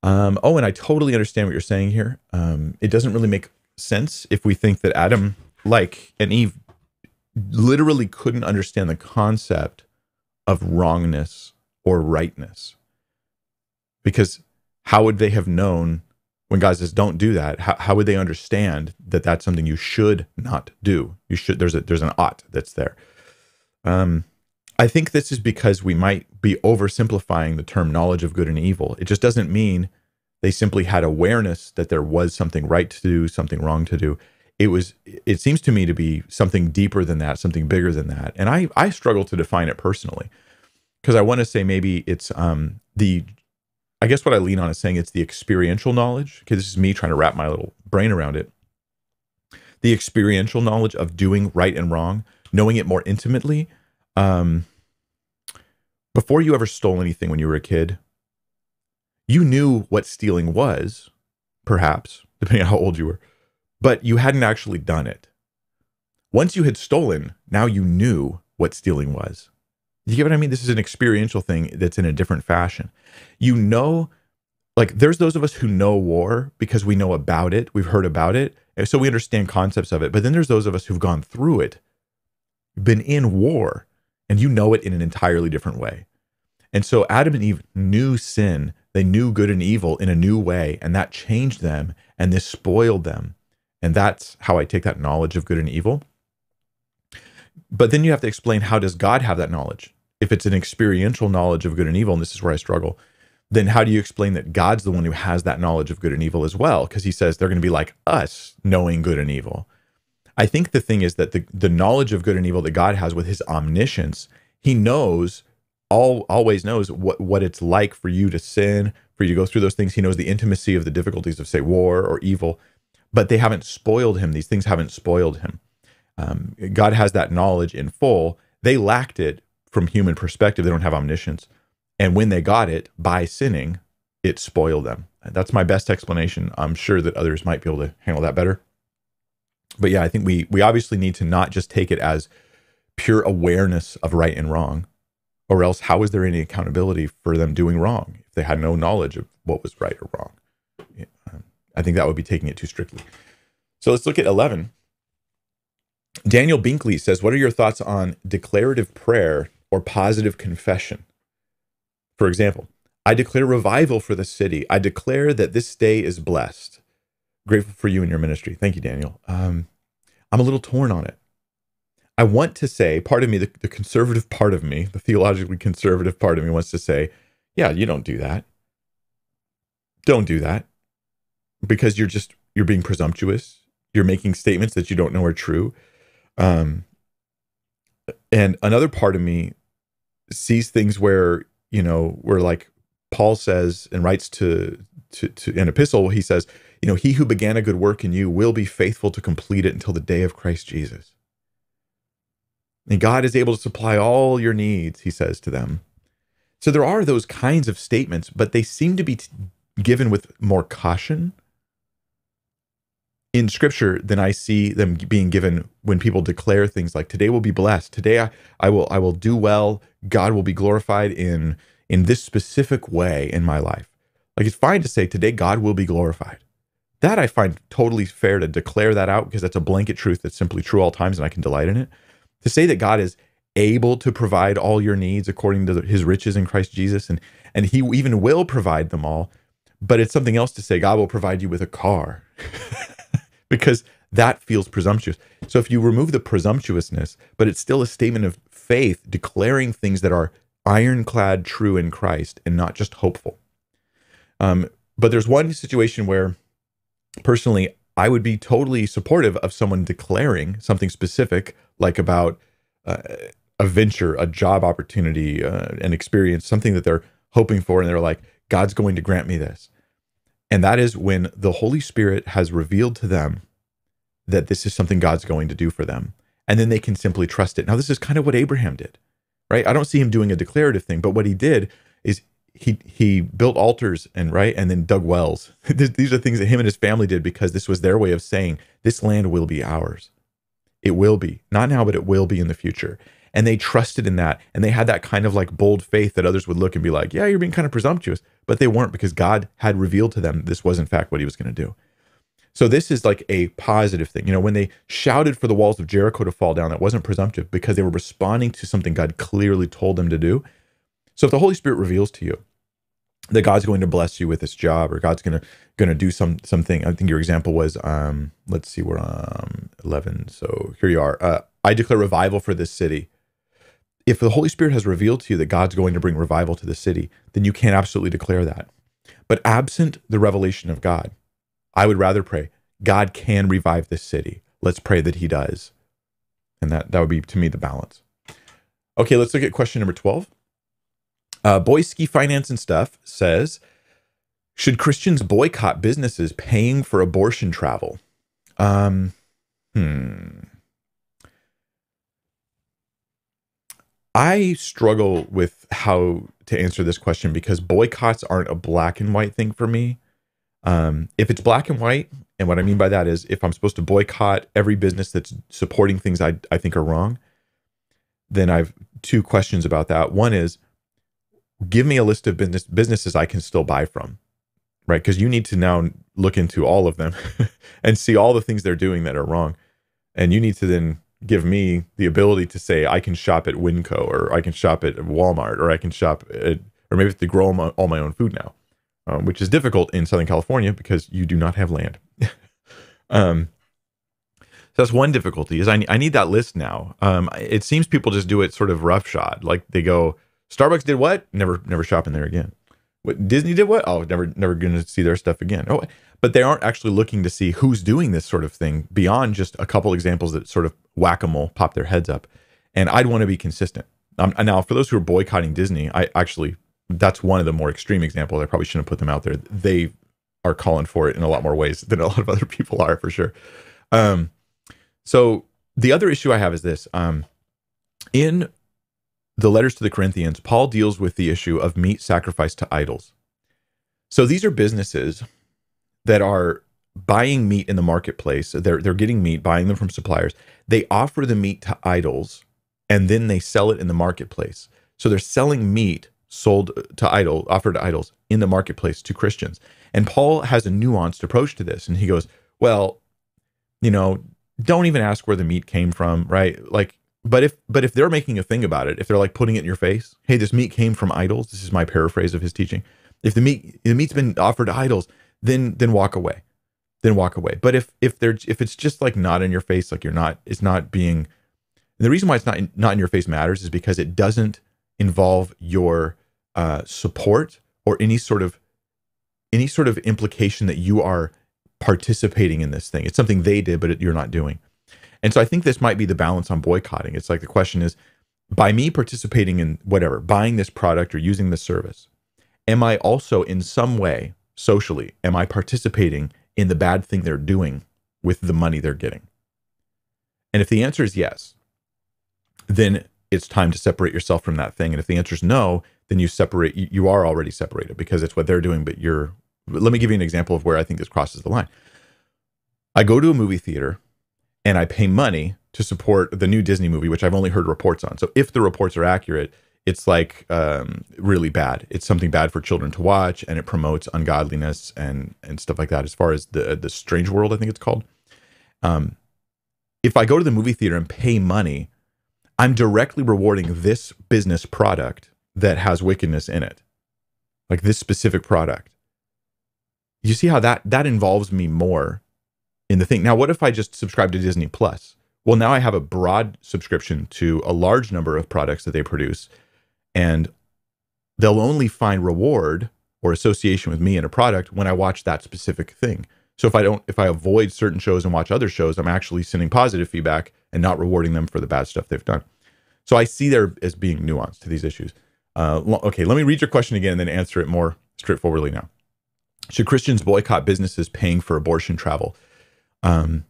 [SPEAKER 1] Um, oh, and I totally understand what you're saying here. Um, it doesn't really make sense if we think that Adam, like and Eve, literally couldn't understand the concept of wrongness or rightness. Because how would they have known when God says don't do that? How, how would they understand that that's something you should not do? You should. There's a there's an ought that's there. Um, I think this is because we might be oversimplifying the term knowledge of good and evil. It just doesn't mean they simply had awareness that there was something right to do, something wrong to do. It was it seems to me to be something deeper than that, something bigger than that. And I I struggle to define it personally. Because I want to say maybe it's um the I guess what I lean on is saying it's the experiential knowledge. Okay, this is me trying to wrap my little brain around it. The experiential knowledge of doing right and wrong, knowing it more intimately. Um, before you ever stole anything when you were a kid, you knew what stealing was, perhaps, depending on how old you were, but you hadn't actually done it. Once you had stolen, now you knew what stealing was. You get what I mean? This is an experiential thing that's in a different fashion. You know, like there's those of us who know war because we know about it, we've heard about it, so we understand concepts of it. But then there's those of us who've gone through it, been in war, and you know it in an entirely different way. And so Adam and Eve knew sin, they knew good and evil in a new way, and that changed them and this spoiled them. And that's how I take that knowledge of good and evil. But then you have to explain how does God have that knowledge? If it's an experiential knowledge of good and evil, and this is where I struggle, then how do you explain that God's the one who has that knowledge of good and evil as well? Because he says they're going to be like us, knowing good and evil. I think the thing is that the, the knowledge of good and evil that God has with his omniscience, he knows all always knows what what it's like for you to sin, for you to go through those things. He knows the intimacy of the difficulties of say war or evil, but they haven't spoiled him. These things haven't spoiled him. Um, God has that knowledge in full. They lacked it from human perspective. They don't have omniscience, and when they got it by sinning, it spoiled them. That's my best explanation. I'm sure that others might be able to handle that better but yeah, I think we we obviously need to not just take it as pure awareness of right and wrong, or else how is there any accountability for them doing wrong if they had no knowledge of what was right or wrong? Um, I think that would be taking it too strictly. So let's look at 11. Daniel Binkley says, What are your thoughts on declarative prayer or positive confession? For example, I declare revival for the city. I declare that this day is blessed grateful for you and your ministry. Thank you, Daniel. Um, I'm a little torn on it. I want to say, part of me, the, the conservative part of me, the theologically conservative part of me wants to say, yeah, you don't do that. Don't do that because you're just, you're being presumptuous. You're making statements that you don't know are true. Um, and another part of me sees things where, you know, where like Paul says and writes to, to, to an epistle, he says, you know, he who began a good work in you will be faithful to complete it until the day of Christ Jesus. And God is able to supply all your needs, he says to them. So there are those kinds of statements, but they seem to be given with more caution in scripture than I see them being given when people declare things like today will be blessed. Today I, I will I will do well. God will be glorified in in this specific way in my life. Like it's fine to say today God will be glorified. That I find totally fair to declare that out because that's a blanket truth that's simply true all times and I can delight in it. To say that God is able to provide all your needs according to his riches in Christ Jesus and and he even will provide them all, but it's something else to say God will provide you with a car. (laughs) because that feels presumptuous. So if you remove the presumptuousness, but it's still a statement of faith, declaring things that are ironclad true in Christ and not just hopeful. Um, but there's one situation where, personally, I would be totally supportive of someone declaring something specific, like about uh, a venture, a job opportunity, uh, an experience, something that they're hoping for, and they're like, God's going to grant me this. And that is when the Holy Spirit has revealed to them that this is something God's going to do for them. And then they can simply trust it. Now, this is kind of what Abraham did, right? I don't see him doing a declarative thing, but what he did is he he built altars and right and then dug wells. (laughs) These are things that him and his family did because this was their way of saying this land will be ours. It will be. Not now, but it will be in the future and they trusted in that and they had that kind of like bold faith that others would look and be like yeah you're being kind of presumptuous but they weren't because god had revealed to them this was in fact what he was going to do so this is like a positive thing you know when they shouted for the walls of jericho to fall down that wasn't presumptive because they were responding to something god clearly told them to do so if the holy spirit reveals to you that god's going to bless you with this job or god's going to going to do some something i think your example was um let's see we're um 11 so here you are uh, i declare revival for this city if the Holy Spirit has revealed to you that God's going to bring revival to the city, then you can absolutely declare that. But absent the revelation of God, I would rather pray, God can revive this city. Let's pray that he does. And that, that would be, to me, the balance. Okay, let's look at question number 12. Uh, Boyski Finance and Stuff says, should Christians boycott businesses paying for abortion travel? Um, hmm. I struggle with how to answer this question because boycotts aren't a black and white thing for me. Um, if it's black and white, and what I mean by that is if I'm supposed to boycott every business that's supporting things I, I think are wrong, then I've two questions about that. One is give me a list of business businesses I can still buy from, right? Because you need to now look into all of them (laughs) and see all the things they're doing that are wrong. And you need to then give me the ability to say I can shop at Winco or I can shop at Walmart or I can shop at, or maybe to grow all my, all my own food now, um, which is difficult in Southern California because you do not have land. (laughs) um, so that's one difficulty is I, I need that list now. Um, it seems people just do it sort of roughshod. Like they go, Starbucks did what? Never, never shop in there again. What Disney did what? Oh, never, never going to see their stuff again. Oh, but they aren't actually looking to see who's doing this sort of thing beyond just a couple examples that sort of whack-a-mole pop their heads up and i'd want to be consistent um, now for those who are boycotting disney i actually that's one of the more extreme examples i probably shouldn't put them out there they are calling for it in a lot more ways than a lot of other people are for sure um, so the other issue i have is this um, in the letters to the corinthians paul deals with the issue of meat sacrificed to idols so these are businesses that are buying meat in the marketplace. They're they're getting meat, buying them from suppliers. They offer the meat to idols, and then they sell it in the marketplace. So they're selling meat sold to idol, offered to idols in the marketplace to Christians. And Paul has a nuanced approach to this, and he goes, "Well, you know, don't even ask where the meat came from, right? Like." But if but if they're making a thing about it, if they're like putting it in your face, hey, this meat came from idols. This is my paraphrase of his teaching. If the meat the meat's been offered to idols, then then walk away then walk away but if if they're if it's just like not in your face like you're not it's not being the reason why it's not in, not in your face matters is because it doesn't involve your uh, support or any sort of any sort of implication that you are participating in this thing it's something they did but it, you're not doing and so i think this might be the balance on boycotting it's like the question is by me participating in whatever buying this product or using this service am i also in some way socially? Am I participating in the bad thing they're doing with the money they're getting? And if the answer is yes, then it's time to separate yourself from that thing. And if the answer is no, then you separate. You are already separated because it's what they're doing, but you're. Let me give you an example of where I think this crosses the line. I go to a movie theater and I pay money to support the new Disney movie, which I've only heard reports on. So if the reports are accurate, it's like um, really bad. It's something bad for children to watch, and it promotes ungodliness and and stuff like that. As far as the the Strange World, I think it's called. Um, if I go to the movie theater and pay money, I'm directly rewarding this business product that has wickedness in it, like this specific product. You see how that that involves me more in the thing. Now, what if I just subscribe to Disney Plus? Well, now I have a broad subscription to a large number of products that they produce and they'll only find reward or association with me in a product when I watch that specific thing. So if I don't, if I avoid certain shows and watch other shows, I'm actually sending positive feedback and not rewarding them for the bad stuff they've done. So I see there as being nuance to these issues. Uh, okay, let me read your question again and then answer it more straightforwardly now. Should Christians boycott businesses paying for abortion travel? Um,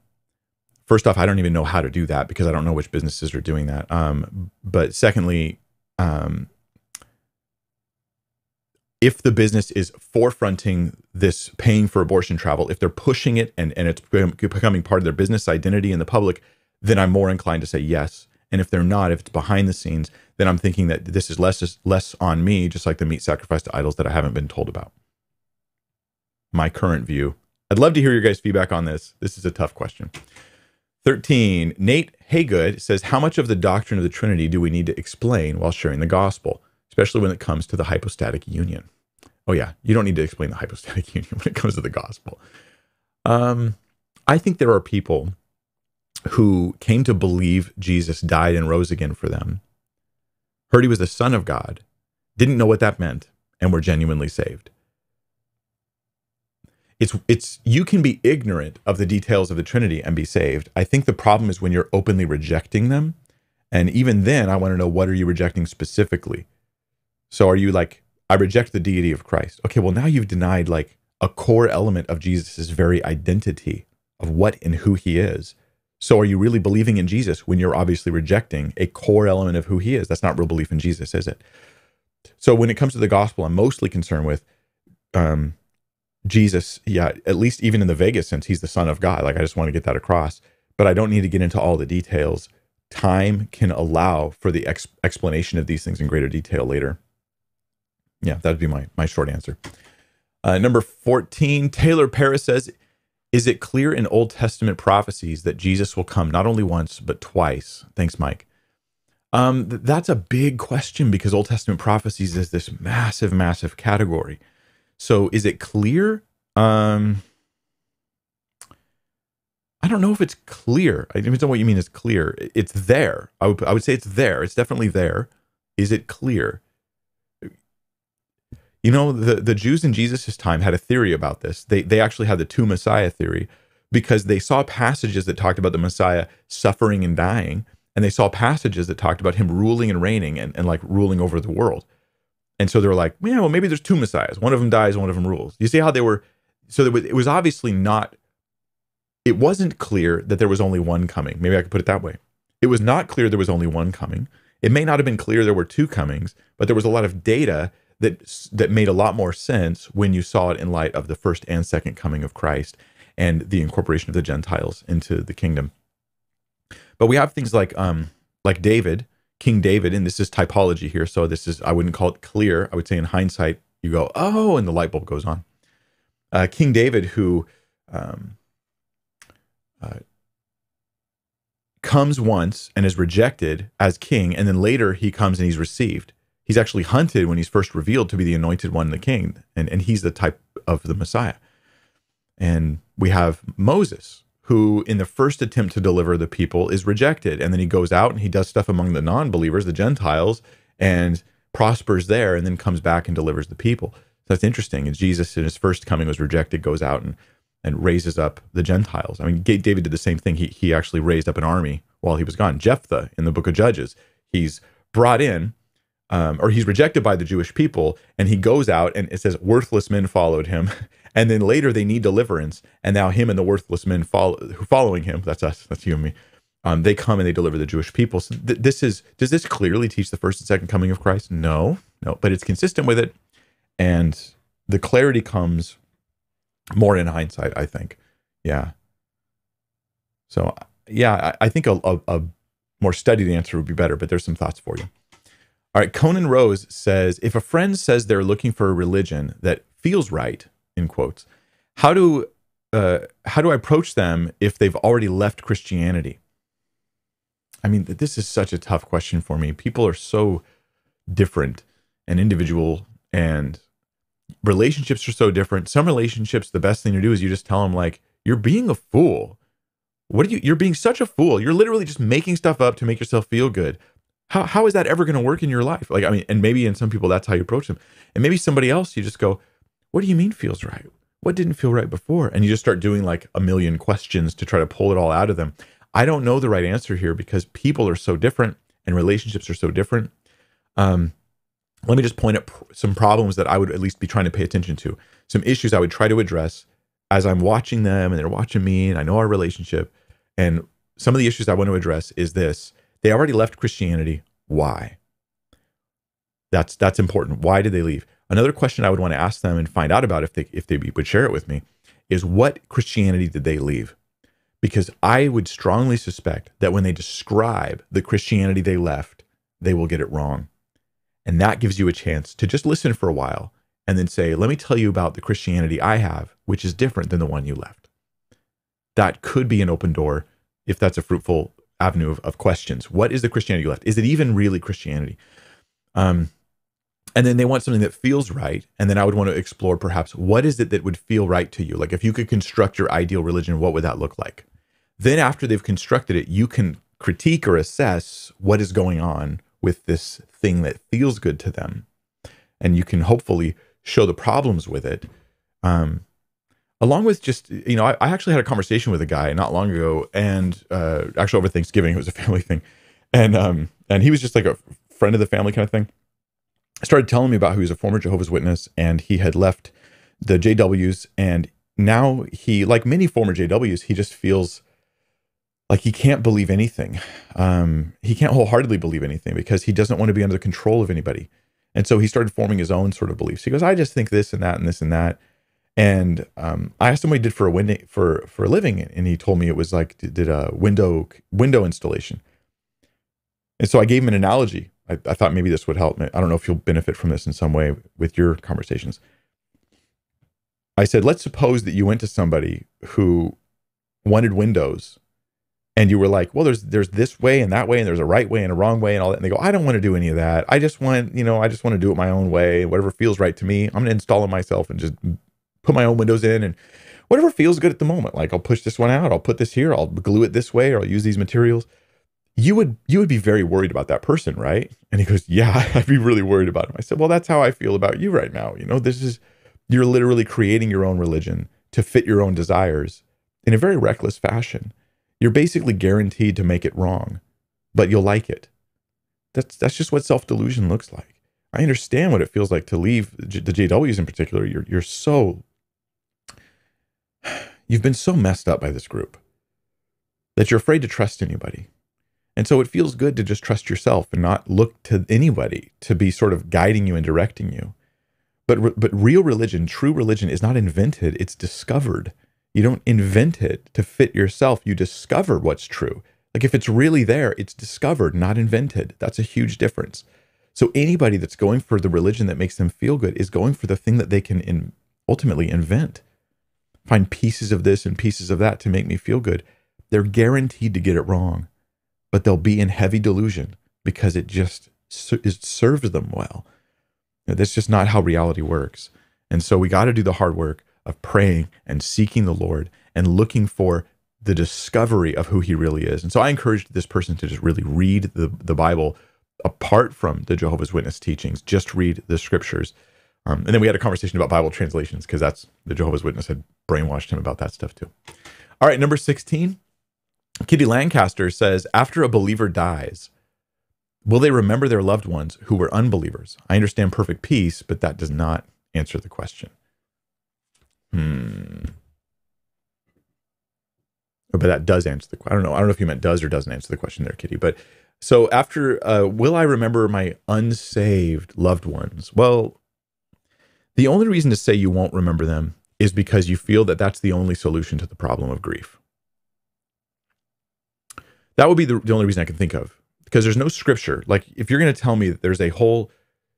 [SPEAKER 1] first off, I don't even know how to do that because I don't know which businesses are doing that. Um, but secondly, um, if the business is forefronting this paying for abortion travel, if they're pushing it and, and it's becoming part of their business identity in the public, then I'm more inclined to say yes. And if they're not, if it's behind the scenes, then I'm thinking that this is less less on me, just like the meat sacrificed to idols that I haven't been told about. My current view. I'd love to hear your guys' feedback on this. This is a tough question. 13. Nate Haygood says, How much of the doctrine of the Trinity do we need to explain while sharing the gospel? especially when it comes to the hypostatic union. Oh, yeah, you don't need to explain the hypostatic (laughs) union when it comes to the gospel. Um, I think there are people who came to believe Jesus died and rose again for them, heard he was the Son of God, didn't know what that meant, and were genuinely saved. It's, it's you can be ignorant of the details of the Trinity and be saved. I think the problem is when you're openly rejecting them. And even then, I want to know what are you rejecting specifically? So are you like, I reject the deity of Christ? Okay, well, now you've denied like a core element of Jesus' very identity of what and who he is. So are you really believing in Jesus when you're obviously rejecting a core element of who he is? That's not real belief in Jesus, is it? So when it comes to the gospel, I'm mostly concerned with um, Jesus. Yeah, at least even in the Vegas sense, he's the son of God. Like I just want to get that across, but I don't need to get into all the details. Time can allow for the ex- explanation of these things in greater detail later. Yeah, that'd be my my short answer. Uh, number 14, Taylor Paris says, Is it clear in Old Testament prophecies that Jesus will come not only once, but twice? Thanks, Mike. Um, th- that's a big question because Old Testament prophecies is this massive, massive category. So is it clear? Um, I don't know if it's clear. I don't know what you mean is clear. It's there. I would, I would say it's there. It's definitely there. Is it clear? You know, the, the Jews in Jesus' time had a theory about this. They, they actually had the two Messiah theory because they saw passages that talked about the Messiah suffering and dying, and they saw passages that talked about him ruling and reigning and, and like ruling over the world. And so they were like, yeah, well, maybe there's two Messiahs. One of them dies, one of them rules. You see how they were? So was, it was obviously not, it wasn't clear that there was only one coming. Maybe I could put it that way. It was not clear there was only one coming. It may not have been clear there were two comings, but there was a lot of data that that made a lot more sense when you saw it in light of the first and second coming of Christ and the incorporation of the Gentiles into the kingdom. But we have things like um like David, King David, and this is typology here. So this is I wouldn't call it clear. I would say in hindsight, you go, oh, and the light bulb goes on. Uh, King David, who um, uh, comes once and is rejected as king, and then later he comes and he's received he's actually hunted when he's first revealed to be the anointed one, the king, and and he's the type of the Messiah. And we have Moses, who in the first attempt to deliver the people is rejected, and then he goes out and he does stuff among the non-believers, the Gentiles, and prospers there, and then comes back and delivers the people. So that's interesting. And Jesus in his first coming was rejected, goes out and and raises up the Gentiles. I mean, David did the same thing. He he actually raised up an army while he was gone. Jephthah in the book of Judges, he's brought in um, or he's rejected by the Jewish people, and he goes out and it says worthless men followed him, (laughs) and then later they need deliverance, and now him and the worthless men follow, following him. That's us. That's you and me. Um, they come and they deliver the Jewish people. So th- this is does this clearly teach the first and second coming of Christ? No, no, but it's consistent with it, and the clarity comes more in hindsight. I think, yeah. So yeah, I, I think a, a, a more studied answer would be better, but there's some thoughts for you. All right, Conan Rose says if a friend says they're looking for a religion that feels right, in quotes, how do uh, how do I approach them if they've already left Christianity? I mean, this is such a tough question for me. People are so different and individual, and relationships are so different. Some relationships, the best thing to do is you just tell them like, "You're being a fool. What are you? You're being such a fool. You're literally just making stuff up to make yourself feel good. How how is that ever going to work in your life? Like, I mean, and maybe in some people that's how you approach them, and maybe somebody else you just go, "What do you mean feels right? What didn't feel right before?" And you just start doing like a million questions to try to pull it all out of them. I don't know the right answer here because people are so different and relationships are so different. Um, let me just point out some problems that I would at least be trying to pay attention to, some issues I would try to address as I'm watching them and they're watching me and I know our relationship. And some of the issues I want to address is this they already left Christianity. Why? That's that's important. Why did they leave? Another question I would want to ask them and find out about if they if they would share it with me is what Christianity did they leave? because I would strongly suspect that when they describe the Christianity they left, they will get it wrong. And that gives you a chance to just listen for a while and then say, let me tell you about the Christianity I have, which is different than the one you left. That could be an open door if that's a fruitful avenue of, of questions. What is the Christianity left? Is it even really Christianity? Um, and then they want something that feels right and then i would want to explore perhaps what is it that would feel right to you like if you could construct your ideal religion what would that look like then, after they've constructed it, you can critique or assess what is going on with this thing that feels good to them. And you can hopefully show the problems with it. Um, along with just, you know, I, I, actually had a conversation with a guy not long ago, and uh, actually over Thanksgiving, it was a (laughs) family thing. And, um, and he was just like a friend of the family kind of thing. Started telling me about who he's a former Jehovah's Witness and he had left the JWs. And now he, like many former JWs, he just feels like he can't believe anything. Um, he can't wholeheartedly believe anything because he doesn't want to be under the control of anybody. And so he started forming his own sort of beliefs. He goes, I just think this and that and this and that. And um, I asked him what he did for a window for for a living, and he told me it was like did a window window installation. And so I gave him an analogy. I, I thought maybe this would help. Me. I don't know if you'll benefit from this in some way with your conversations. I said, let's suppose that you went to somebody who wanted windows and you were like, well, there's there's this way and that way, and there's a right way and a wrong way and all that. And they go, I don't want to do any of that. I just want, you know, I just want to do it my own way. Whatever feels right to me, I'm gonna install it myself and just put my own windows in and whatever feels good at the moment. Like I'll push this one out, I'll put this here, I'll glue it this way, or I'll use these materials. You would you would be very worried about that person, right? And he goes, Yeah, (laughs) I'd be really worried about him. I said, Well, that's how I feel about you right now. You know, this is you're literally creating your own religion to fit your own desires in a very reckless fashion you're basically guaranteed to make it wrong, but you'll like it. That's that's just what self-delusion looks like. I understand what it feels like to leave the JWs in particular. You're you're so you've been so messed up by this group that you're afraid to trust anybody. And so it feels good to just trust yourself and not look to anybody to be sort of guiding you and directing you. But but real religion, true religion is not invented, it's discovered. You don't invent it to fit yourself. You discover what's true. Like if it's really there, it's discovered, not invented. That's a huge difference. So anybody that's going for the religion that makes them feel good is going for the thing that they can in, ultimately invent. Find pieces of this and pieces of that to make me feel good. They're guaranteed to get it wrong, but they'll be in heavy delusion because it just it serves them well. That's just not how reality works. And so we got to do the hard work of praying and seeking the Lord and looking for the discovery of who he really is. And so I encouraged this person to just really read the, the Bible apart from the Jehovah's Witness teachings, just read the scriptures. Um, and then we had a conversation about Bible translations because that's the Jehovah's Witness had brainwashed him about that stuff too. All right, number 16. Kitty Lancaster says, after a believer dies, will they remember their loved ones who were unbelievers? I understand perfect peace, but that does not answer the question. Hmm. but that does answer the question. I don't know. I don't know if you meant does or doesn't answer the question there, Kitty. But so after, uh, will I remember my unsaved loved ones? Well, the only reason to say you won't remember them is because you feel that that's the only solution to the problem of grief. That would be the, the only reason I can think of because there's no scripture. Like if you're going to tell me that there's a whole,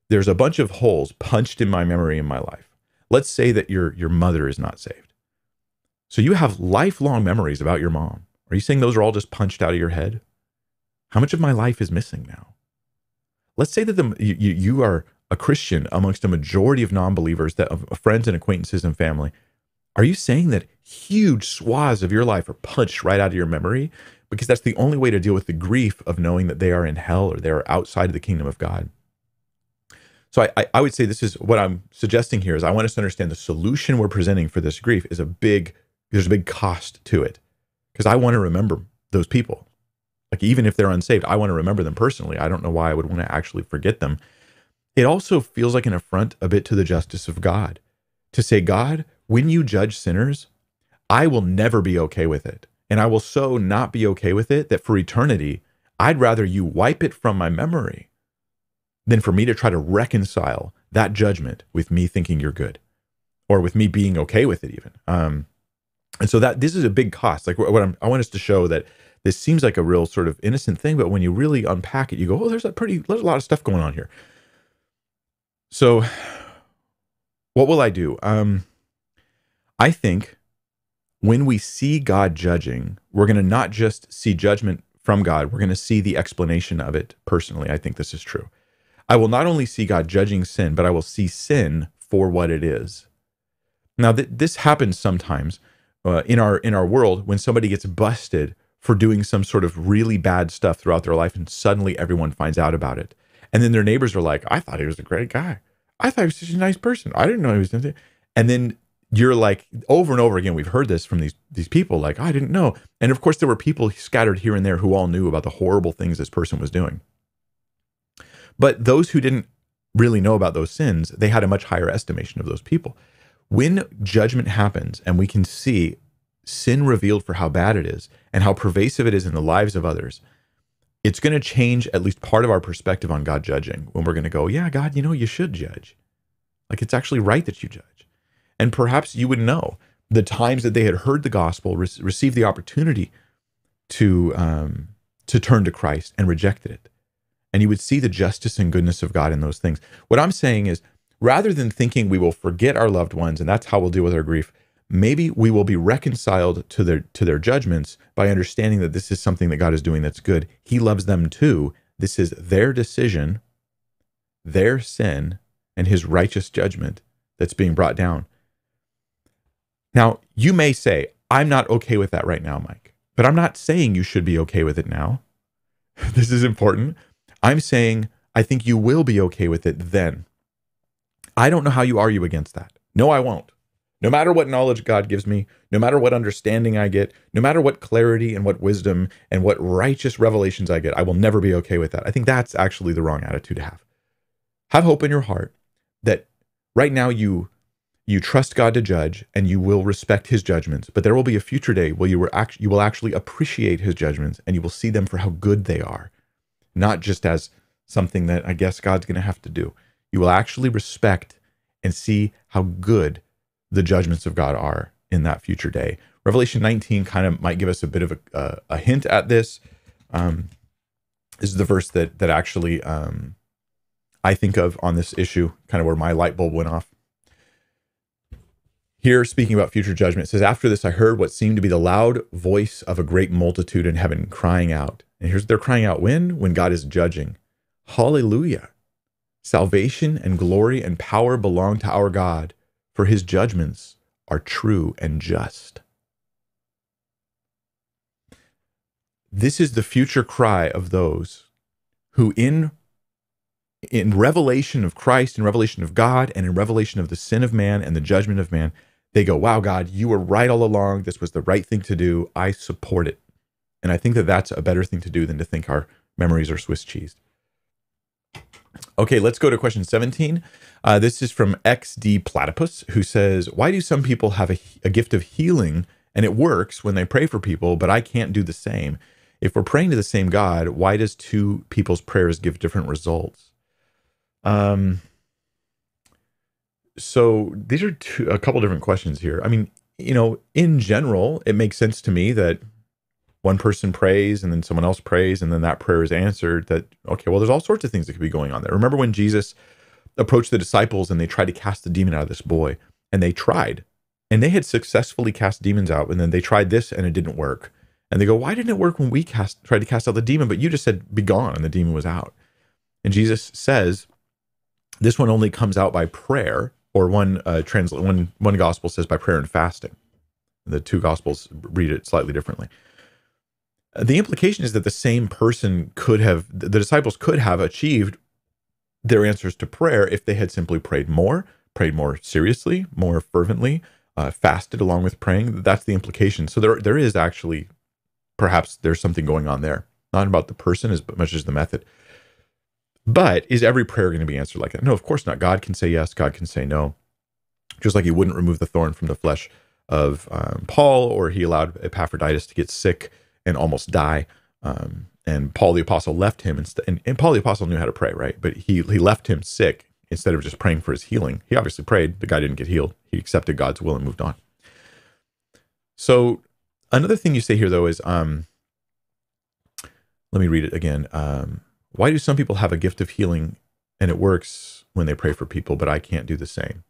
[SPEAKER 1] there's a bunch of holes punched in my memory in my life. Let's say that your your mother is not saved. So you have lifelong memories about your mom. Are you saying those are all just punched out of your head? How much of my life is missing now? Let's say that the, you, you are a Christian amongst a majority of non-believers that of friends and acquaintances and family. Are you saying that huge swaths of your life are punched right out of your memory? Because that's the only way to deal with the grief of knowing that they are in hell or they are outside of the kingdom of God. So I, I would say this is what I'm suggesting here is I want us to understand the solution we're presenting for this grief is a big there's a big cost to it because I want to remember those people. Like even if they're unsaved, I want to remember them personally. I don't know why I would want to actually forget them. It also feels like an affront a bit to the justice of God to say, God, when you judge sinners, I will never be okay with it. And I will so not be okay with it that for eternity, I'd rather you wipe it from my memory than for me to try to reconcile that judgment with me thinking you're good or with me being okay with it even. Um, and so that this is a big cost. Like what I'm, I want us to show that this seems like a real sort of innocent thing, but when you really unpack it, you go, oh, there's a pretty, there's a lot of stuff going on here. So, what will I do? Um, I think when we see God judging, we're going to not just see judgment from God, we're going to see the explanation of it personally. I think this is true. I will not only see God judging sin, but I will see sin for what it is. Now, th- this happens sometimes uh, in our in our world when somebody gets busted for doing some sort of really bad stuff throughout their life and suddenly everyone finds out about it and then their neighbors are like i thought he was a great guy i thought he was such a nice person. I didn't know he was and then you're like over and over again we've heard this from these these people like i didn't know. And of course there were people scattered here and there who all knew about the horrible things this person was doing. But those who didn't really know about those sins they had a much higher estimation of those people. When judgment happens and we can see sin revealed for how bad it is and how pervasive it is in the lives of others, it's going to change at least part of our perspective on God judging when we're going to go, yeah, God, you know, you should judge. Like it's actually right that you judge. And perhaps you would know the times that they had heard the gospel, re- received the opportunity to um, to turn to Christ and rejected it. And you would see the justice and goodness of God in those things. What I'm saying is rather than thinking we will forget our loved ones and that's how we'll deal with our grief, maybe we will be reconciled to their to their judgments by understanding that this is something that God is doing that's good. He loves them too. This is their decision, their sin, and his righteous judgment that's being brought down. Now, you may say, I'm not okay with that right now, Mike. But I'm not saying you should be okay with it now. (laughs) this is important. I'm saying I think you will be okay with it then. I don't know how you argue against that. No, I won't. No matter what knowledge God gives me, no matter what understanding I get, no matter what clarity and what wisdom and what righteous revelations I get, I will never be okay with that. I think that's actually the wrong attitude to have. Have hope in your heart that right now you you trust God to judge and you will respect his judgments, but there will be a future day where you, act- you will actually appreciate his judgments and you will see them for how good they are, not just as something that I guess God's going to have to do you will actually respect and see how good the judgments of God are in that future day. Revelation 19 kind of might give us a bit of a, a hint at this. Um, this is the verse that that actually um, I think of on this issue, kind of where my light bulb went off. Here, speaking about future judgment, says, After this, I heard what seemed to be the loud voice of a great multitude in heaven crying out. And here's they're crying out when? When God is judging. Hallelujah. Salvation and glory and power belong to our God, for his judgments are true and just. This is the future cry of those who, in, in revelation of Christ, in revelation of God, and in revelation of the sin of man and the judgment of man, they go, Wow, God, you were right all along. This was the right thing to do. I support it. And I think that that's a better thing to do than to think our memories are Swiss cheese. Okay, let's go to question 17. Uh, this is from XD Platypus, who says, Why do some people have a, a gift of healing and it works when they pray for people, but I can't do the same. If we're praying to the same God, why does two people's prayers give different results? Um, so these are two, a couple different questions here. I mean, you know, in general, it makes sense to me that one person prays and then someone else prays and then that prayer is answered. That, okay, well, there's all sorts of things that could be going on there. Remember when Jesus approached the disciples and they tried to cast the demon out of this boy and they tried and they had successfully cast demons out and then they tried this and it didn't work. And they go, why didn't it work when we cast tried to cast out the demon, but you just said be gone and the demon was out? And Jesus says, this one only comes out by prayer or one uh, translate one one gospel says by prayer and fasting. The two gospels read it slightly differently. The implication is that the same person could have the disciples could have achieved their answers to prayer if they had simply prayed more, prayed more seriously, more fervently, uh, fasted along with praying. That's the implication. So there there is actually perhaps there's something going on there, not about the person as much as the method. But is every prayer going to be answered like that? No, of course not. God can say yes, God can say no. Just like he wouldn't remove the thorn from the flesh of um, Paul, or he allowed Epaphroditus to get sick and almost die. Um, and Paul the apostle left him, and, and Paul the apostle knew how to pray, right? But he he left him sick instead of just praying for his healing. He obviously prayed. The guy didn't get healed. He accepted God's will and moved on. So another thing you say here though is, um, let me read it again. Um, why do some people have a gift of healing and it works when they pray for people, but I can't do the same?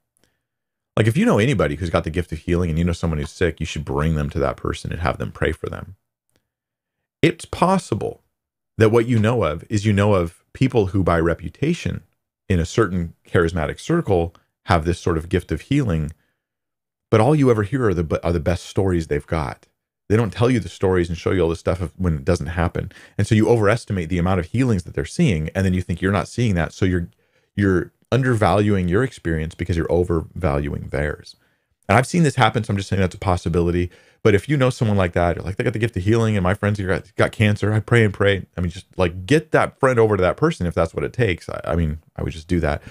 [SPEAKER 1] Like if you know anybody who's got the gift of healing and you know someone who's sick, you should bring them to that person and have them pray for them. It's possible that what you know of is you know of people who by reputation in a certain charismatic circle have this sort of gift of healing, but all you ever hear are the are the best stories they've got. They don't tell you the stories and show you all the stuff when it doesn't happen. And so you overestimate the amount of healings that they're seeing and then you think you're not seeing that. So you're you're undervaluing your experience because you're overvaluing theirs. And I've seen this happen, so I'm just saying that's a possibility. But if you know someone like that, like they got the gift of healing, and my friends got, got cancer, I pray and pray. I mean, just like get that friend over to that person if that's what it takes. I, I mean, I would just do that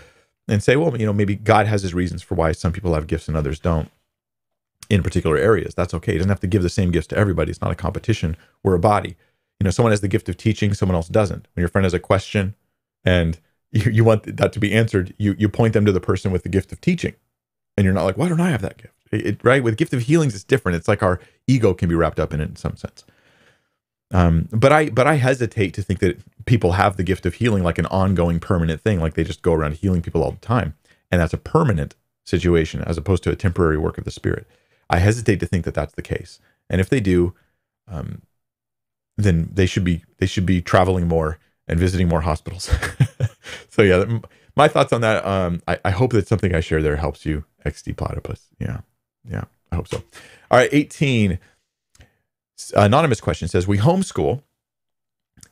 [SPEAKER 1] and say, well, you know, maybe God has his reasons for why some people have gifts and others don't in particular areas. That's okay. He doesn't have to give the same gifts to everybody. It's not a competition. We're a body. You know, someone has the gift of teaching, someone else doesn't. When your friend has a question and (laughs) you, you want that to be answered, you you point them to the person with the gift of teaching. And you're not like, why don't I have that gift? It, it, right? With gift of healings, it's different. It's like our ego can be wrapped up in it in some sense. Um, but I but I hesitate to think that people have the gift of healing like an ongoing permanent thing, like they just go around healing people all the time. And that's a permanent situation as opposed to a temporary work of the spirit. I hesitate to think that that's the case. And if they do, um, then they should be they should be traveling more and visiting more hospitals. (laughs) so yeah, my thoughts on that. Um, I, I, hope that something I share there helps you. XD platypus. Yeah, yeah, I hope so. All right, eighteen. Anonymous question says we homeschool,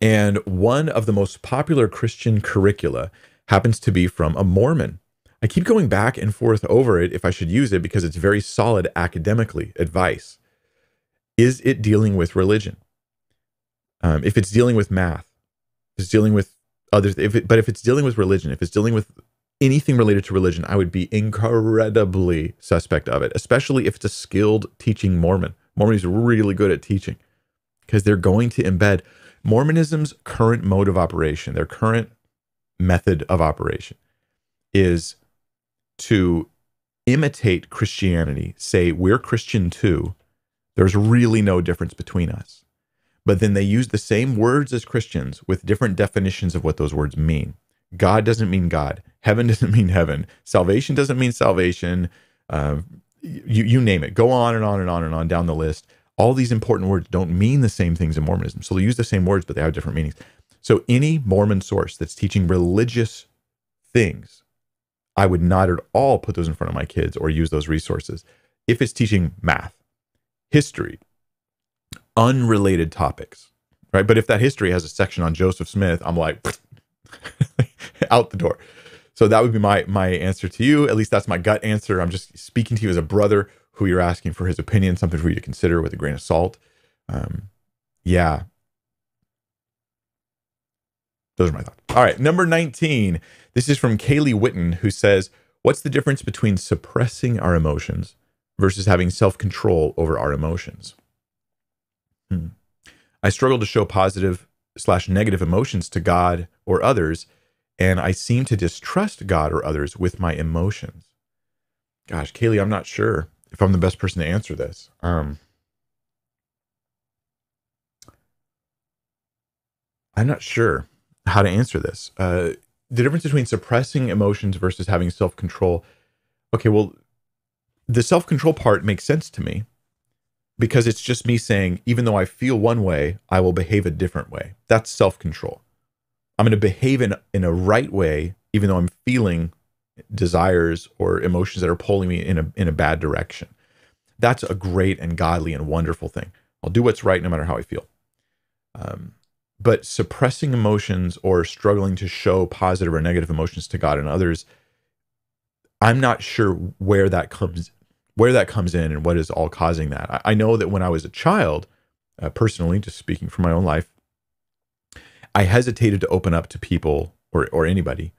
[SPEAKER 1] and one of the most popular Christian curricula happens to be from a Mormon. I keep going back and forth over it if I should use it because it's very solid academically advice. Is it dealing with religion? Um, if it's dealing with math, if it's dealing with others, if it, but if it's dealing with religion, if it's dealing with anything related to religion, I would be incredibly suspect of it, especially if it's a skilled teaching Mormon. Mormon is really good at teaching because they're going to embed Mormonism's current mode of operation, their current method of operation is to imitate Christianity, say, we're Christian too, there's really no difference between us. But then they use the same words as Christians with different definitions of what those words mean. God doesn't mean God. Heaven (laughs) doesn't mean heaven. Salvation doesn't mean salvation. Um, you, you name it. Go on and on and on and on down the list. All these important words don't mean the same things in Mormonism. So they use the same words, but they have different meanings. So any Mormon source that's teaching religious things I would not at all put those in front of my kids or use those resources. If it's teaching math, history, unrelated topics, right? But if that history has a section on Joseph Smith, I'm like (laughs) out the door. So that would be my my answer to you. At least that's my gut answer. I'm just speaking to you as a brother who you're asking for his opinion, something for you to consider with a grain of salt. Um, yeah, those are my thoughts. All right, number 19. This is from Kaylee Witten, who says, What's the difference between suppressing our emotions versus having self control over our emotions. Hmm. I struggle to show positive slash negative emotions to God or others, and I seem to distrust God or others with my emotions. Gosh, Kaylee, I'm not sure if I'm the best person to answer this. Um, I'm not sure how to answer this. Uh, the difference between suppressing emotions versus having self control. Okay, well, the self control part makes sense to me because it's just me saying, even though I feel one way, I will behave a different way. That's self control. I'm going to behave in, in a right way, even though I'm feeling desires or emotions that are pulling me in a, in a bad direction. That's a great and godly and wonderful thing. I'll do what's right no matter how I feel. Um, but suppressing emotions or struggling to show positive or negative emotions to God and others, I'm not sure where that comes where that comes in and what is all causing that. I, I know that when I was a child, uh, personally, just speaking from my own life, I hesitated to open up to people or or anybody,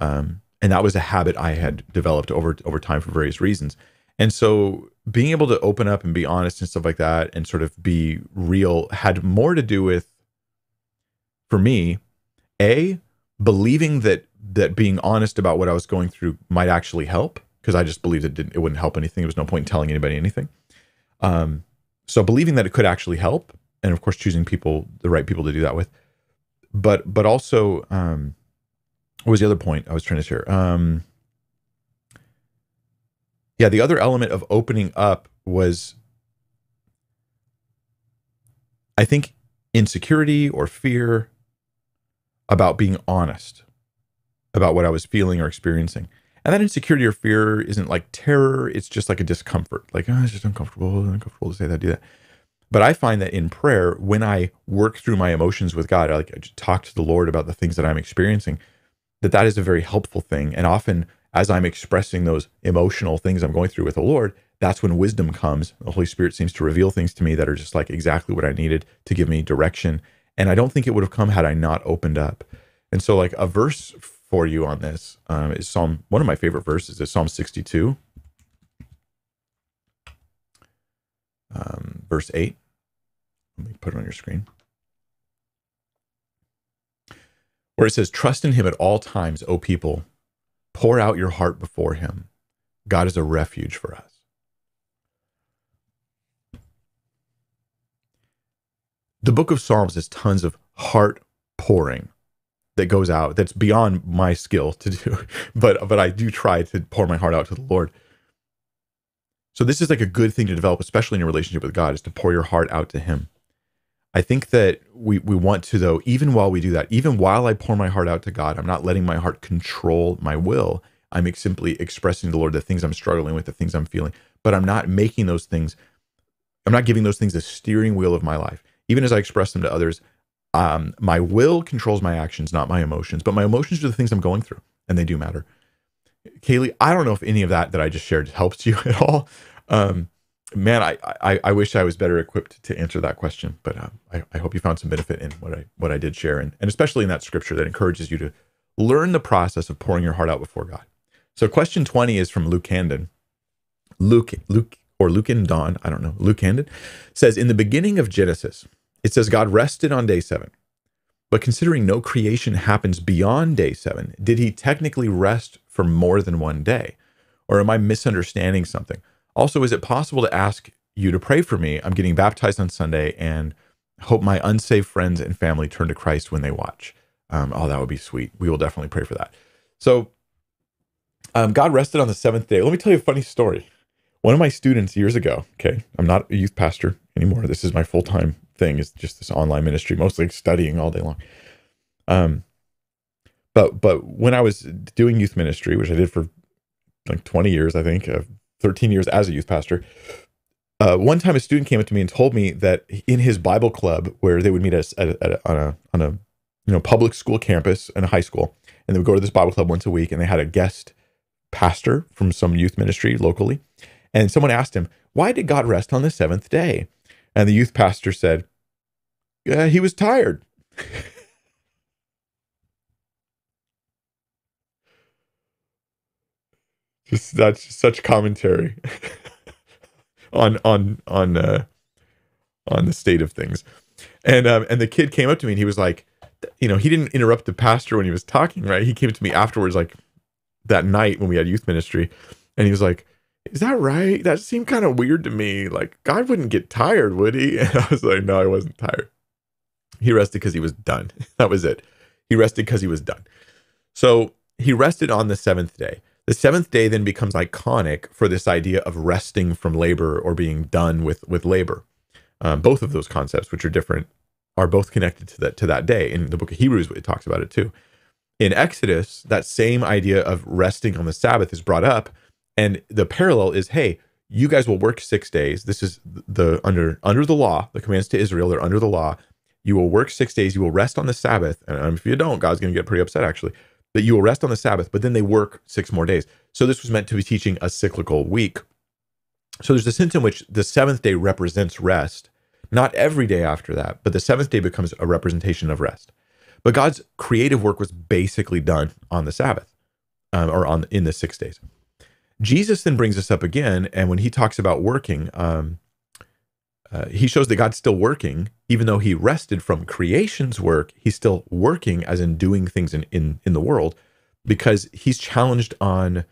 [SPEAKER 1] um, and that was a habit I had developed over over time for various reasons. And so, being able to open up and be honest and stuff like that, and sort of be real, had more to do with, for me, a believing that that being honest about what I was going through might actually help because I just believed it didn't it wouldn't help anything. There was no point in telling anybody anything. Um, so believing that it could actually help, and of course choosing people the right people to do that with, but but also um, what was the other point I was trying to share? Um, yeah, the other element of opening up was, I think, insecurity or fear about being honest about what I was feeling or experiencing. And that insecurity or fear isn't like terror, it's just like a discomfort. Like, oh, it's just uncomfortable, uncomfortable to say that, do that. But I find that in prayer, when I work through my emotions with God, I like I talk to the Lord about the things that I'm experiencing, that that is a very helpful thing. And often, as I'm expressing those emotional things I'm going through with the Lord, that's when wisdom comes. The Holy Spirit seems to reveal things to me that are just like exactly what I needed to give me direction. And I don't think it would have come had I not opened up. And so, like a verse for you on this um, is Psalm. One of my favorite verses is Psalm 62, um, verse 8. Let me put it on your screen. Where it says, Trust in him at all times, O people. Pour out your heart before him. God is a refuge for us. The book of Psalms is tons of heart pouring that goes out that's beyond my skill to do (laughs) but but i do try to pour my heart out to the lord. So this is like a good thing to develop especially in your relationship with god is to pour your heart out to him. I think that we we want to though even while we do that even while i pour my heart out to god i'm not letting my heart control my will. I'm simply expressing to the lord the things i'm struggling with the things i'm feeling but i'm not making those things i'm not giving those things the steering wheel of my life. Even as i express them to others um, my will controls my actions, not my emotions, but my emotions are the things I'm going through, and they do matter. Kaylee, I don't know if any of that that I just shared helps you (laughs) at all. Um, man, I, I, I wish I was better equipped to answer that question, but uh, I, I hope you found some benefit in what I what I did share, and, and especially in that scripture that encourages you to learn the process of pouring your heart out before God. So, question twenty is from Luke Handon. Luke Luke or Luke and Don, I don't know. Luke Handon says in the beginning of Genesis, it says God rested on day seven. But considering no creation happens beyond day seven, did he technically rest for more than one day? Or am I misunderstanding something? Also, is it possible to ask you to pray for me? I'm getting baptized on Sunday and hope my unsaved friends and family turn to Christ when they watch. Um, oh, that would be sweet. We will definitely pray for that. So, um, God rested on the seventh day. Let me tell you a funny story. One of my students years ago, okay, I'm not a youth pastor anymore. This is my full time thing is just this online ministry, mostly studying all day long. Um, but but when I was doing youth ministry, which I did for like 20 years, I think, uh, 13 years as a youth pastor. Uh, one time, a student came up to me and told me that in his Bible club, where they would meet us at, at, on a on a you know public school campus in a high school, and they would go to this Bible club once a week, and they had a guest pastor from some youth ministry locally, and someone asked him, "Why did God rest on the seventh day?" And the youth pastor said, Yeah, he was tired. (laughs) just that's just such commentary. (laughs) on on on uh, on the state of things. And um, and the kid came up to me and he was like, you know, he didn't interrupt the pastor when he was talking, right? He came to me afterwards, like that night when we had youth ministry, and he was like, "Is that right? That seemed kind of weird to me. Like God wouldn't get tired, would he?" (laughs) And I was like, "No, I wasn't tired. He rested because he was done. (laughs) that was it. He rested because he was done." So he rested on the seventh day. The seventh day then becomes iconic for this idea of resting from labor or being done with with labor. Um, both of those concepts, which are different, are both connected to that to that day. In the book of Hebrews, it talks about it too. In Exodus, that same idea of resting on the Sabbath is brought up, and the parallel is, hey, you guys will work six days. This is the under under the law, the commands to Israel. They're under the law. You will work six days. You will rest on the Sabbath, and um, if you don't, God's going to get pretty upset actually. That you will rest on the Sabbath, but then they work six more days. So this was meant to be teaching a cyclical week. So there's a sense in which the seventh day represents rest, not every day after that, but the seventh day becomes a representation of rest. But God's creative work was basically done on the Sabbath, um, or on in the six days. Jesus then brings us up again, and when he talks about working, um, uh, he shows that God's still working, even though he rested from creation's work. He's still working, as in doing things in in, in the world, because he's challenged on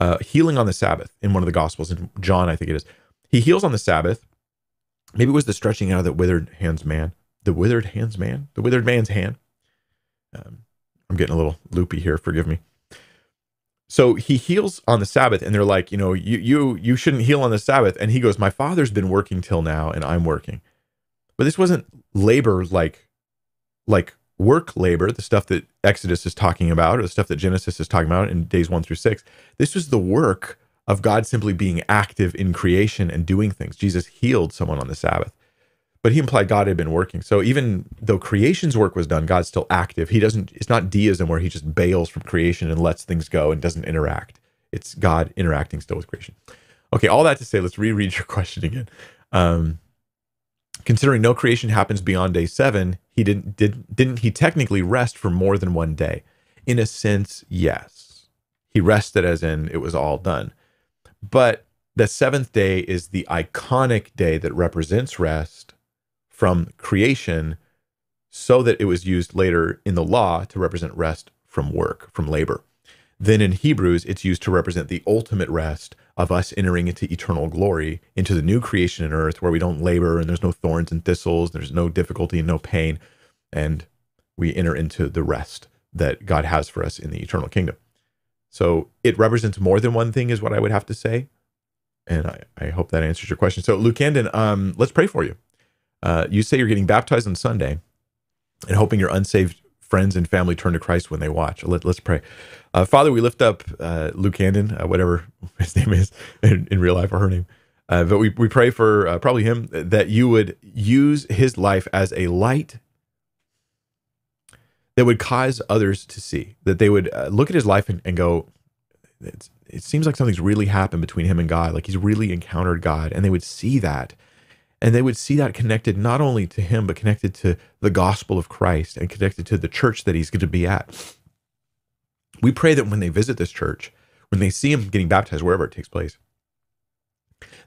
[SPEAKER 1] uh, healing on the Sabbath in one of the Gospels. In John, I think it is, he heals on the Sabbath. Maybe it was the stretching out of the withered hands man, the withered hands man, the withered man's hand. Um, I'm getting a little loopy here. Forgive me. So he heals on the Sabbath, and they're like, you know, you you you shouldn't heal on the Sabbath. And he goes, my father's been working till now, and I'm working. But this wasn't labor like like work labor, the stuff that Exodus is talking about, or the stuff that Genesis is talking about in days one through six. This was the work of God simply being active in creation and doing things. Jesus healed someone on the Sabbath, but he implied God had been working. So even though creation's work was done, God's still active. He doesn't, it's not deism where he just bails from creation and lets things go and doesn't interact. It's God interacting still with creation. Okay, all that to say, let's reread (laughs) your question again. Um, considering no creation happens beyond day seven, he didn't did didn't he technically rest for more than one day? In a sense, yes. He rested as in it was all done. But the seventh day is the iconic day that represents rest from creation, so that it was used later in the law to represent rest from work, from labor. Then in Hebrews, it's used to represent the ultimate rest of us entering into eternal glory, into the new creation in earth where we don't labor and there's no thorns and thistles, there's no difficulty and no pain, and we enter into the rest that God has for us in the eternal kingdom. So it represents more than one thing, is what I would have to say. And I, I hope that answers your question. So, Luke Camden, um, let's pray for you. Uh, you say you're getting baptized on Sunday and hoping your unsaved friends and family turn to Christ when they watch. Let, us pray. Uh, Father, we lift up uh, Luke Camden, uh, whatever (laughs) his name is in, in, real life or her name. Uh, but we, we pray for uh, probably him that you would use his life as a light that would cause others to see, that they would look at his life and, and go, it seems like something's really happened between him and God. Like he's really encountered God. And they would see that. And they would see that connected not only to him, but connected to the gospel of Christ and connected to the church that he's going to be at. We pray that when they visit this church, when they see him getting baptized, wherever it takes place,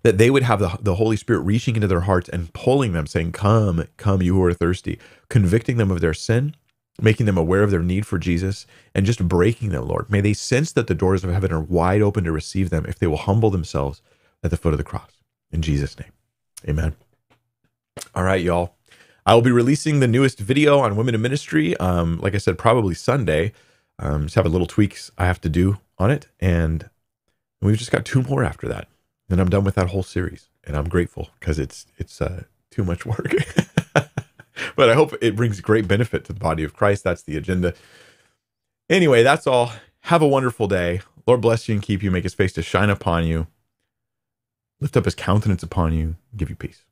[SPEAKER 1] that they would have the, the Holy Spirit reaching into their hearts and pulling them, saying, Come, come, you who are thirsty, convicting them of their sin making them aware of their need for Jesus, and just breaking them, Lord. May they sense that the doors of heaven are wide open to receive them if they will humble themselves at the foot of the cross. In Jesus' name, amen. All right, y'all. I will be releasing the newest video on women in ministry. Um, like I said, probably Sunday. Um, just have a little tweaks I have to do on it, and we've just got two more after that. Then I'm done with that whole series, and I'm grateful because it's it's uh, too much work. (laughs) but I hope it brings great benefit to the body of Christ. That's the agenda. Anyway, that's all. Have a wonderful day. Lord bless you and keep you, make his face to shine upon you, lift up his countenance upon you, give you peace.